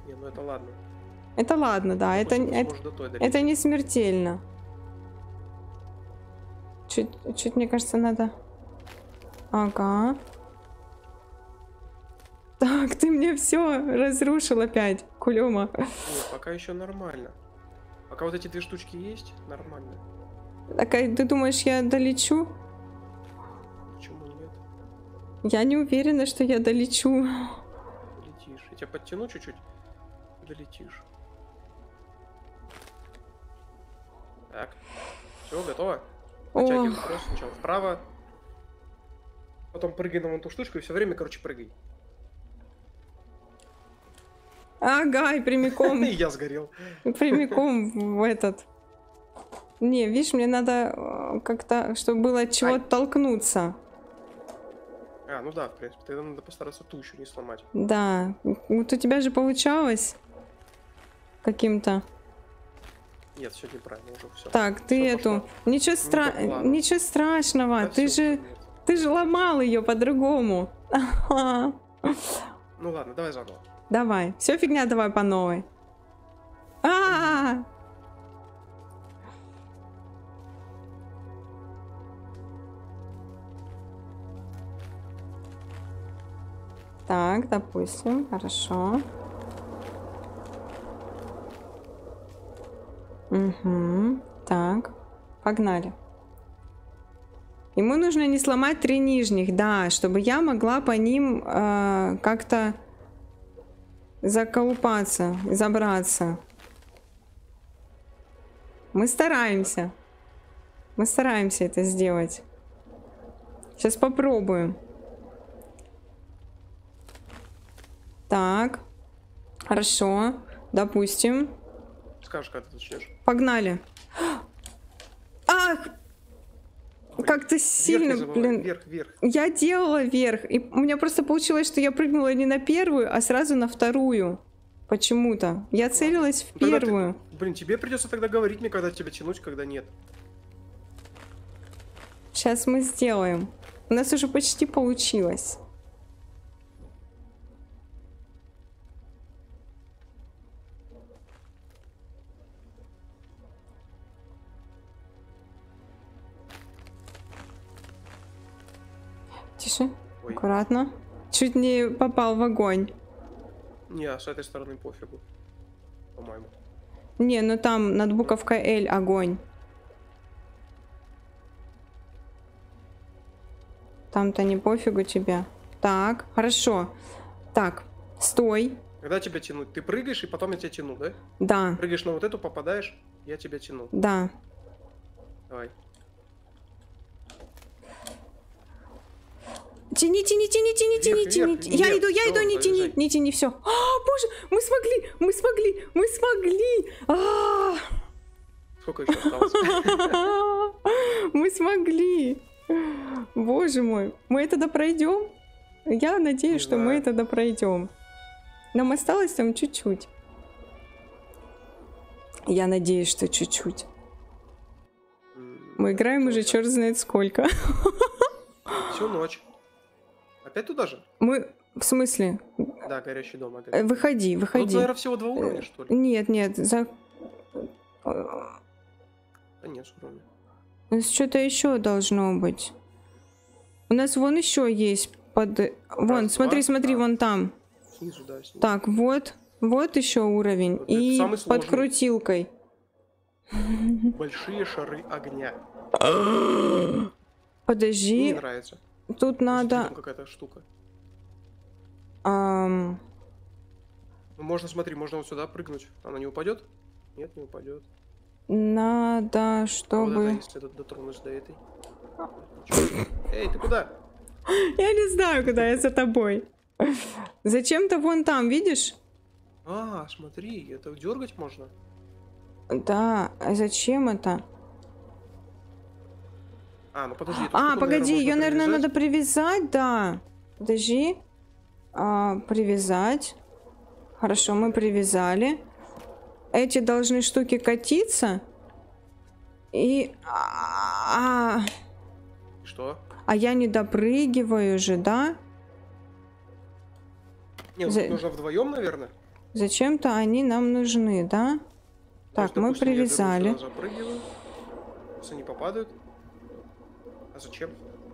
Не, ну это ладно. Это ладно, да, это, это, это не смертельно. Чуть, чуть, мне кажется, надо... Ага. Так, ты мне все разрушил опять, Кулема. Не, пока еще нормально. Пока вот эти две штучки есть, нормально. Так, а ты думаешь, я долечу? Почему нет? Я не уверена, что я долечу. Долетишь. Я тебя подтяну чуть-чуть. Долетишь. Так. Все, готово. Просто сначала вправо. Потом прыгай на вон ту штучку и все время, короче, прыгай. Ага, и прямиком, И я сгорел. прямиком в этот. Не, видишь, мне надо э, как-то, чтобы было от чего Ай. толкнуться. А, ну да, в принципе, тогда надо постараться ту еще не сломать. Да, вот у тебя же получалось каким-то. Нет, все неправильно уже все. Так, ты эту... пошло. Ничего, по стра... Ничего страшного, ты же... Ты же ломал ее по-другому. Ну ладно, давай заново. Давай, все фигня, давай по новой. А, Так, допустим, хорошо. Угу. Так, погнали. Ему нужно не сломать три нижних, да, чтобы я могла по ним э, как-то заколупаться, забраться. Мы стараемся. Мы стараемся это сделать. Сейчас попробуем. Так. Хорошо. Допустим. Скажешь, когда ты начнешь. Погнали. Ах! Как-то Вверх сильно, забывай, блин. Вверх, вверх. Я делала вверх, и у меня просто получилось, что я прыгнула не на первую, а сразу на вторую. Почему-то. Я целилась в Тогда ты- первую. Блин, тебе придется тогда говорить мне, когда тебя тянуть, когда нет. Сейчас мы сделаем. У нас уже почти получилось. Ой. аккуратно. Чуть не попал в огонь. Не, а с этой стороны пофигу. По-моему. Не, ну там над буковкой L огонь. Там-то не пофигу тебе. Так, хорошо. Так, стой. Когда тебя тянуть? Ты прыгаешь, и потом я тебя тяну, да? Да, Прыгаешь на вот эту, попадаешь, я тебя тяну. да. Давай. Тяни, тяни, тяни, тяни, тяни, тяни. Я Нет, иду, я всё, иду, не тяни, не тяни, все. А, боже, мы смогли, мы смогли, мы смогли. А, Сколько еще осталось? Мы смогли. Боже мой, мы это допройдем? Я надеюсь, Не что мы знаю. это допройдем. Нам осталось там чуть-чуть. Я надеюсь, что чуть-чуть. Мы играем уже черт знает сколько. Всю ночь. Опять туда же? Мы, в смысле, Да, горящий дом Э, опять. выходи, Тут, выходи. наверное, всего два уровня, что ли? Нет, нет, за... Да нет, уровня. У нас что-то еще должно быть. У нас вон еще есть под... Вон, Раз, смотри, два, смотри, да. вон там. Снизу, да, снизу. Так, вот, вот еще уровень. Вот И под крутилкой. Большие шары огня. Мне Подожди, не нравится. Тут надо... Там какая-то штука. ам, Ну, можно, смотри, можно вот сюда прыгнуть. Она не упадет? Нет, не упадет. надо, А вот это, чтобы... если дотронусь до этой. Эй, ты куда? Я не знаю, куда я за тобой. Зачем-то вон там, видишь? А, смотри, это дергать можно. Да, а зачем это? А, ну подожди. А, погоди, можно ее, наверное, привязать. надо привязать, да. Подожди. А, привязать. Хорошо, мы привязали. Эти должны штуки катиться. И... А, Что? а я не допрыгиваю же, да? Нет, За- тут нужно вдвоем, наверное. Зачем-то они нам нужны, да? Так, То есть, мы привязали. Если они попадают. А зачем?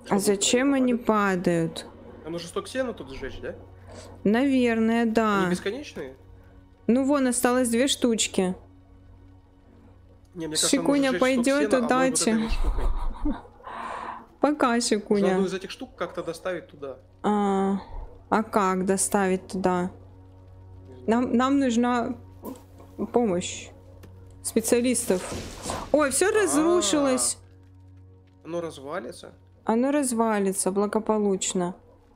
А зачем они падают? Нам нужно сток сена тут сжечь, да? Наверное, да. Они бесконечные? Ну вон, осталось две штучки. Не, кажется, Шикуня нужно пойдет, сена, а удачи. этой вот. Пока, Нужно Шикуня. одну из этих штук как-то доставить туда. А, а как доставить туда? Нам, нам нужна помощь специалистов. Ой, все разрушилось. Оно развалится. Оно развалится благополучно.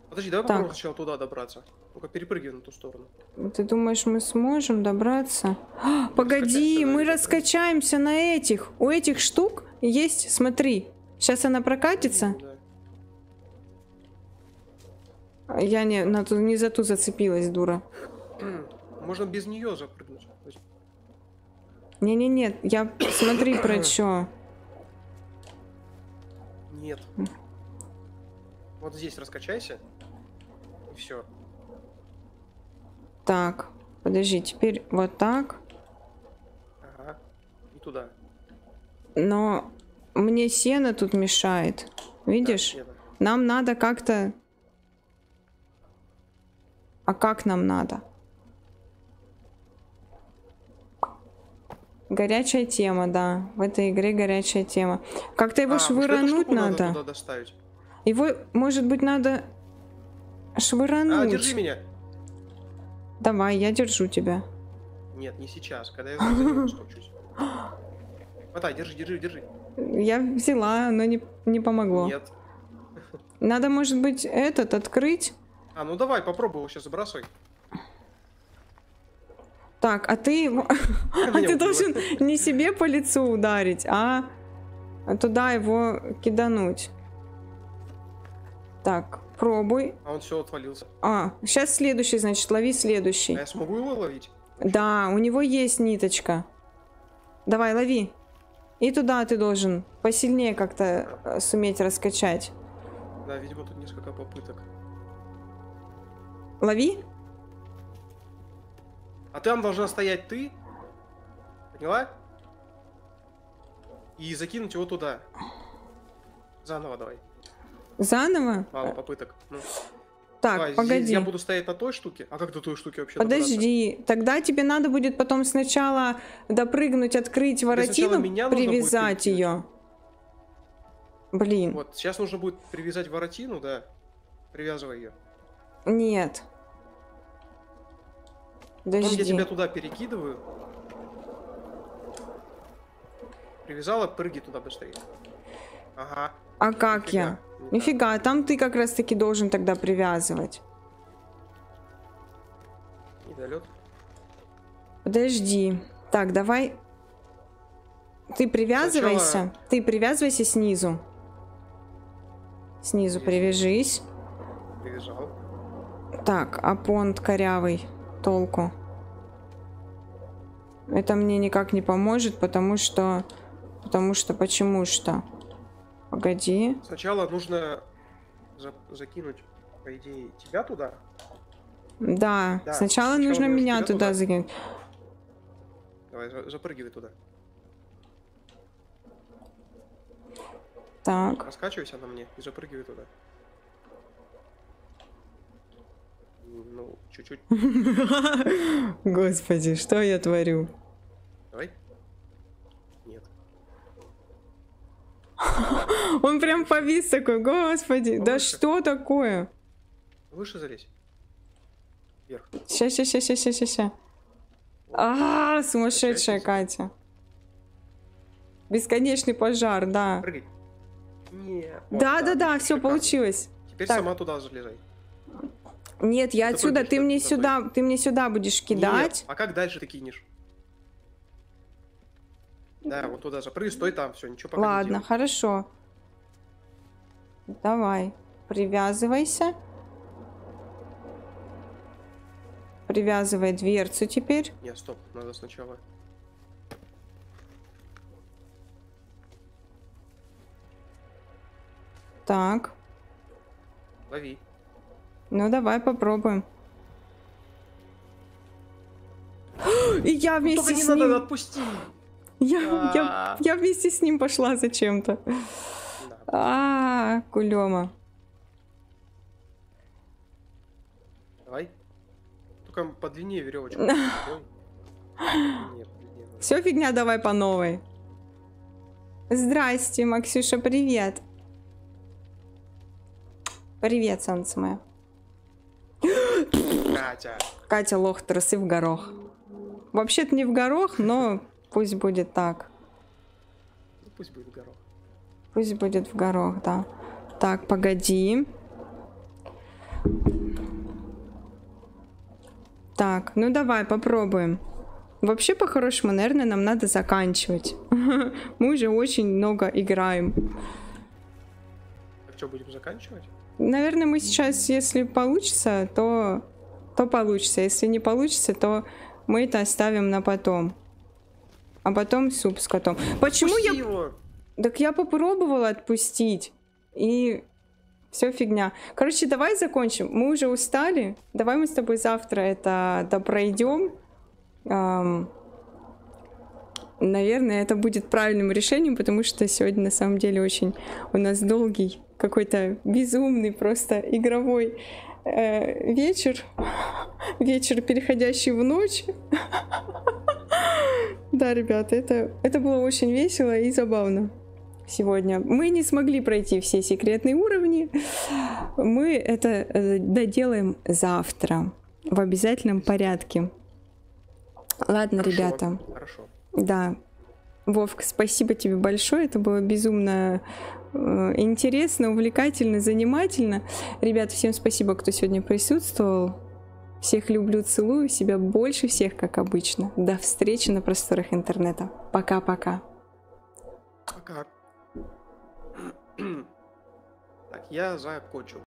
Подожди, давай Так. попробуем сначала туда добраться. Ну-ка, перепрыгивай на ту сторону. Ты думаешь, мы сможем добраться? А, погоди, мы раскачаемся на этих. У этих штук есть, смотри. Сейчас она прокатится. Да. Я не, на ту, не за ту зацепилась, дура. Можно без нее запрыгнуть. Не-не-не, я смотри про чё. Нет. Вот здесь раскачайся. И все. Так, подожди, теперь вот так. Ага. И туда. Но мне сено тут мешает. Видишь? Да, сено. Нам надо как-то... А как нам надо? Горячая тема, да. В этой игре горячая тема. Как-то его А, штуку надо. доставить. Его, может быть, надо швырнуть. А, держи меня. Давай, я держу тебя. Нет, не сейчас, когда я скочусь. Хватай, держи, держи, держи. Я взяла, но не, не помогло. Нет. Надо, может быть, этот открыть. А, ну давай, попробуй его сейчас забрасывай. Так, а ты его... А ты должен не себе по лицу ударить, а туда его кидануть. Так, пробуй. А он все отвалился. А, сейчас следующий, значит, лови А следующий. я смогу его ловить? Да, у него есть ниточка. Давай, лови. И туда ты должен посильнее как-то э, суметь раскачать. Да, видимо, тут несколько попыток. Лови. А там должна стоять ты. Поняла? И закинуть его туда. Заново давай. Заново? Мало попыток. Ну, Так, давай, погоди. Я буду стоять на той штуке. А как до той штуки вообще добраться? Подожди, тогда тебе надо будет потом сначала допрыгнуть, открыть воротину, меня привязать ее. Блин, Вот, сейчас нужно будет привязать воротину, да. Привязывай ее. нет. Потом я Подожди. тебя туда перекидываю. Привязала, прыгай туда быстрее. Ага. А как нифига, я? так. Нифига, там ты как раз таки должен тогда привязывать. Недолет. Подожди. Так, давай. Ты привязывайся. Сначала- Ты привязывайся снизу. Снизу Снизу. привяжись. Привязал. Так, а понт корявый. Толку. Это мне никак не поможет, потому что... Потому что, почему что? Погоди. Сначала нужно за- закинуть, по идее, тебя туда. Да, Да, сначала сначала нужно меня туда туда. закинуть. Давай, за- запрыгивай туда. Так. Раскачивайся на мне и запрыгивай туда. Ну, чуть-чуть. Господи, что я творю? Давай. Нет. Он прям повис такой, господи, да что такое? Выше залезь. Вверх. Ща, ща, ща, ща, ща. А, сумасшедшая Катя. Бесконечный пожар, да. Прыгай. Нет. Вот Да, да, да, все получилось. Теперь сама туда залезай. Нет, я отсюда, ты мне сюда, ты мне сюда будешь кидать. Нет. А как дальше ты кинешь? Да, вот туда запрыгай, стой там, все, ничего пока не Ладно, делай. хорошо. Давай, привязывайся. Привязывай дверцу теперь. Нет, стоп, надо сначала. Так, Лови. Ну давай попробуем. И я Ну, вместе с надо ним. отпусти. Я, я, А. я вместе с ним пошла зачем-то. А, кулема. Давай. Только подлиннее веревочку. Все фигня, давай по новой. Здрасте, Максюша, привет. Привет, солнце мое. Катя. Катя лох, трусы в горох. Вообще-то не в горох, но пусть будет так. Ну, пусть будет горох. Пусть будет в горох, да. Так, погоди. Так, ну давай попробуем. Вообще, по-хорошему, наверное, нам надо заканчивать. Мы уже очень много играем. Так что, будем заканчивать? Наверное, мы сейчас, если получится, то, то получится. Если не получится, то мы это оставим на потом. А потом суп с котом. Почему Пусти я его. Так я попробовала отпустить. И все фигня. Короче, давай закончим. Мы уже устали. Давай мы с тобой завтра это допройдем. Ам, наверное, это будет правильным решением, потому что сегодня на самом деле очень у нас долгий, какой-то безумный, просто игровой э, вечер. Вечер, переходящий в ночь. Да, ребята, это, это было очень весело и забавно сегодня. Мы не смогли пройти все секретные уровни. Мы это э, доделаем завтра в обязательном порядке. Ладно, Хорошо, ребята, Хорошо. да. Вовк, спасибо тебе большое. Это было безумно интересно, увлекательно, занимательно. Ребят, всем спасибо, кто сегодня присутствовал. Всех люблю, целую себя больше всех, как обычно. До встречи на просторах интернета. Пока-пока. Пока. Так, я закончил.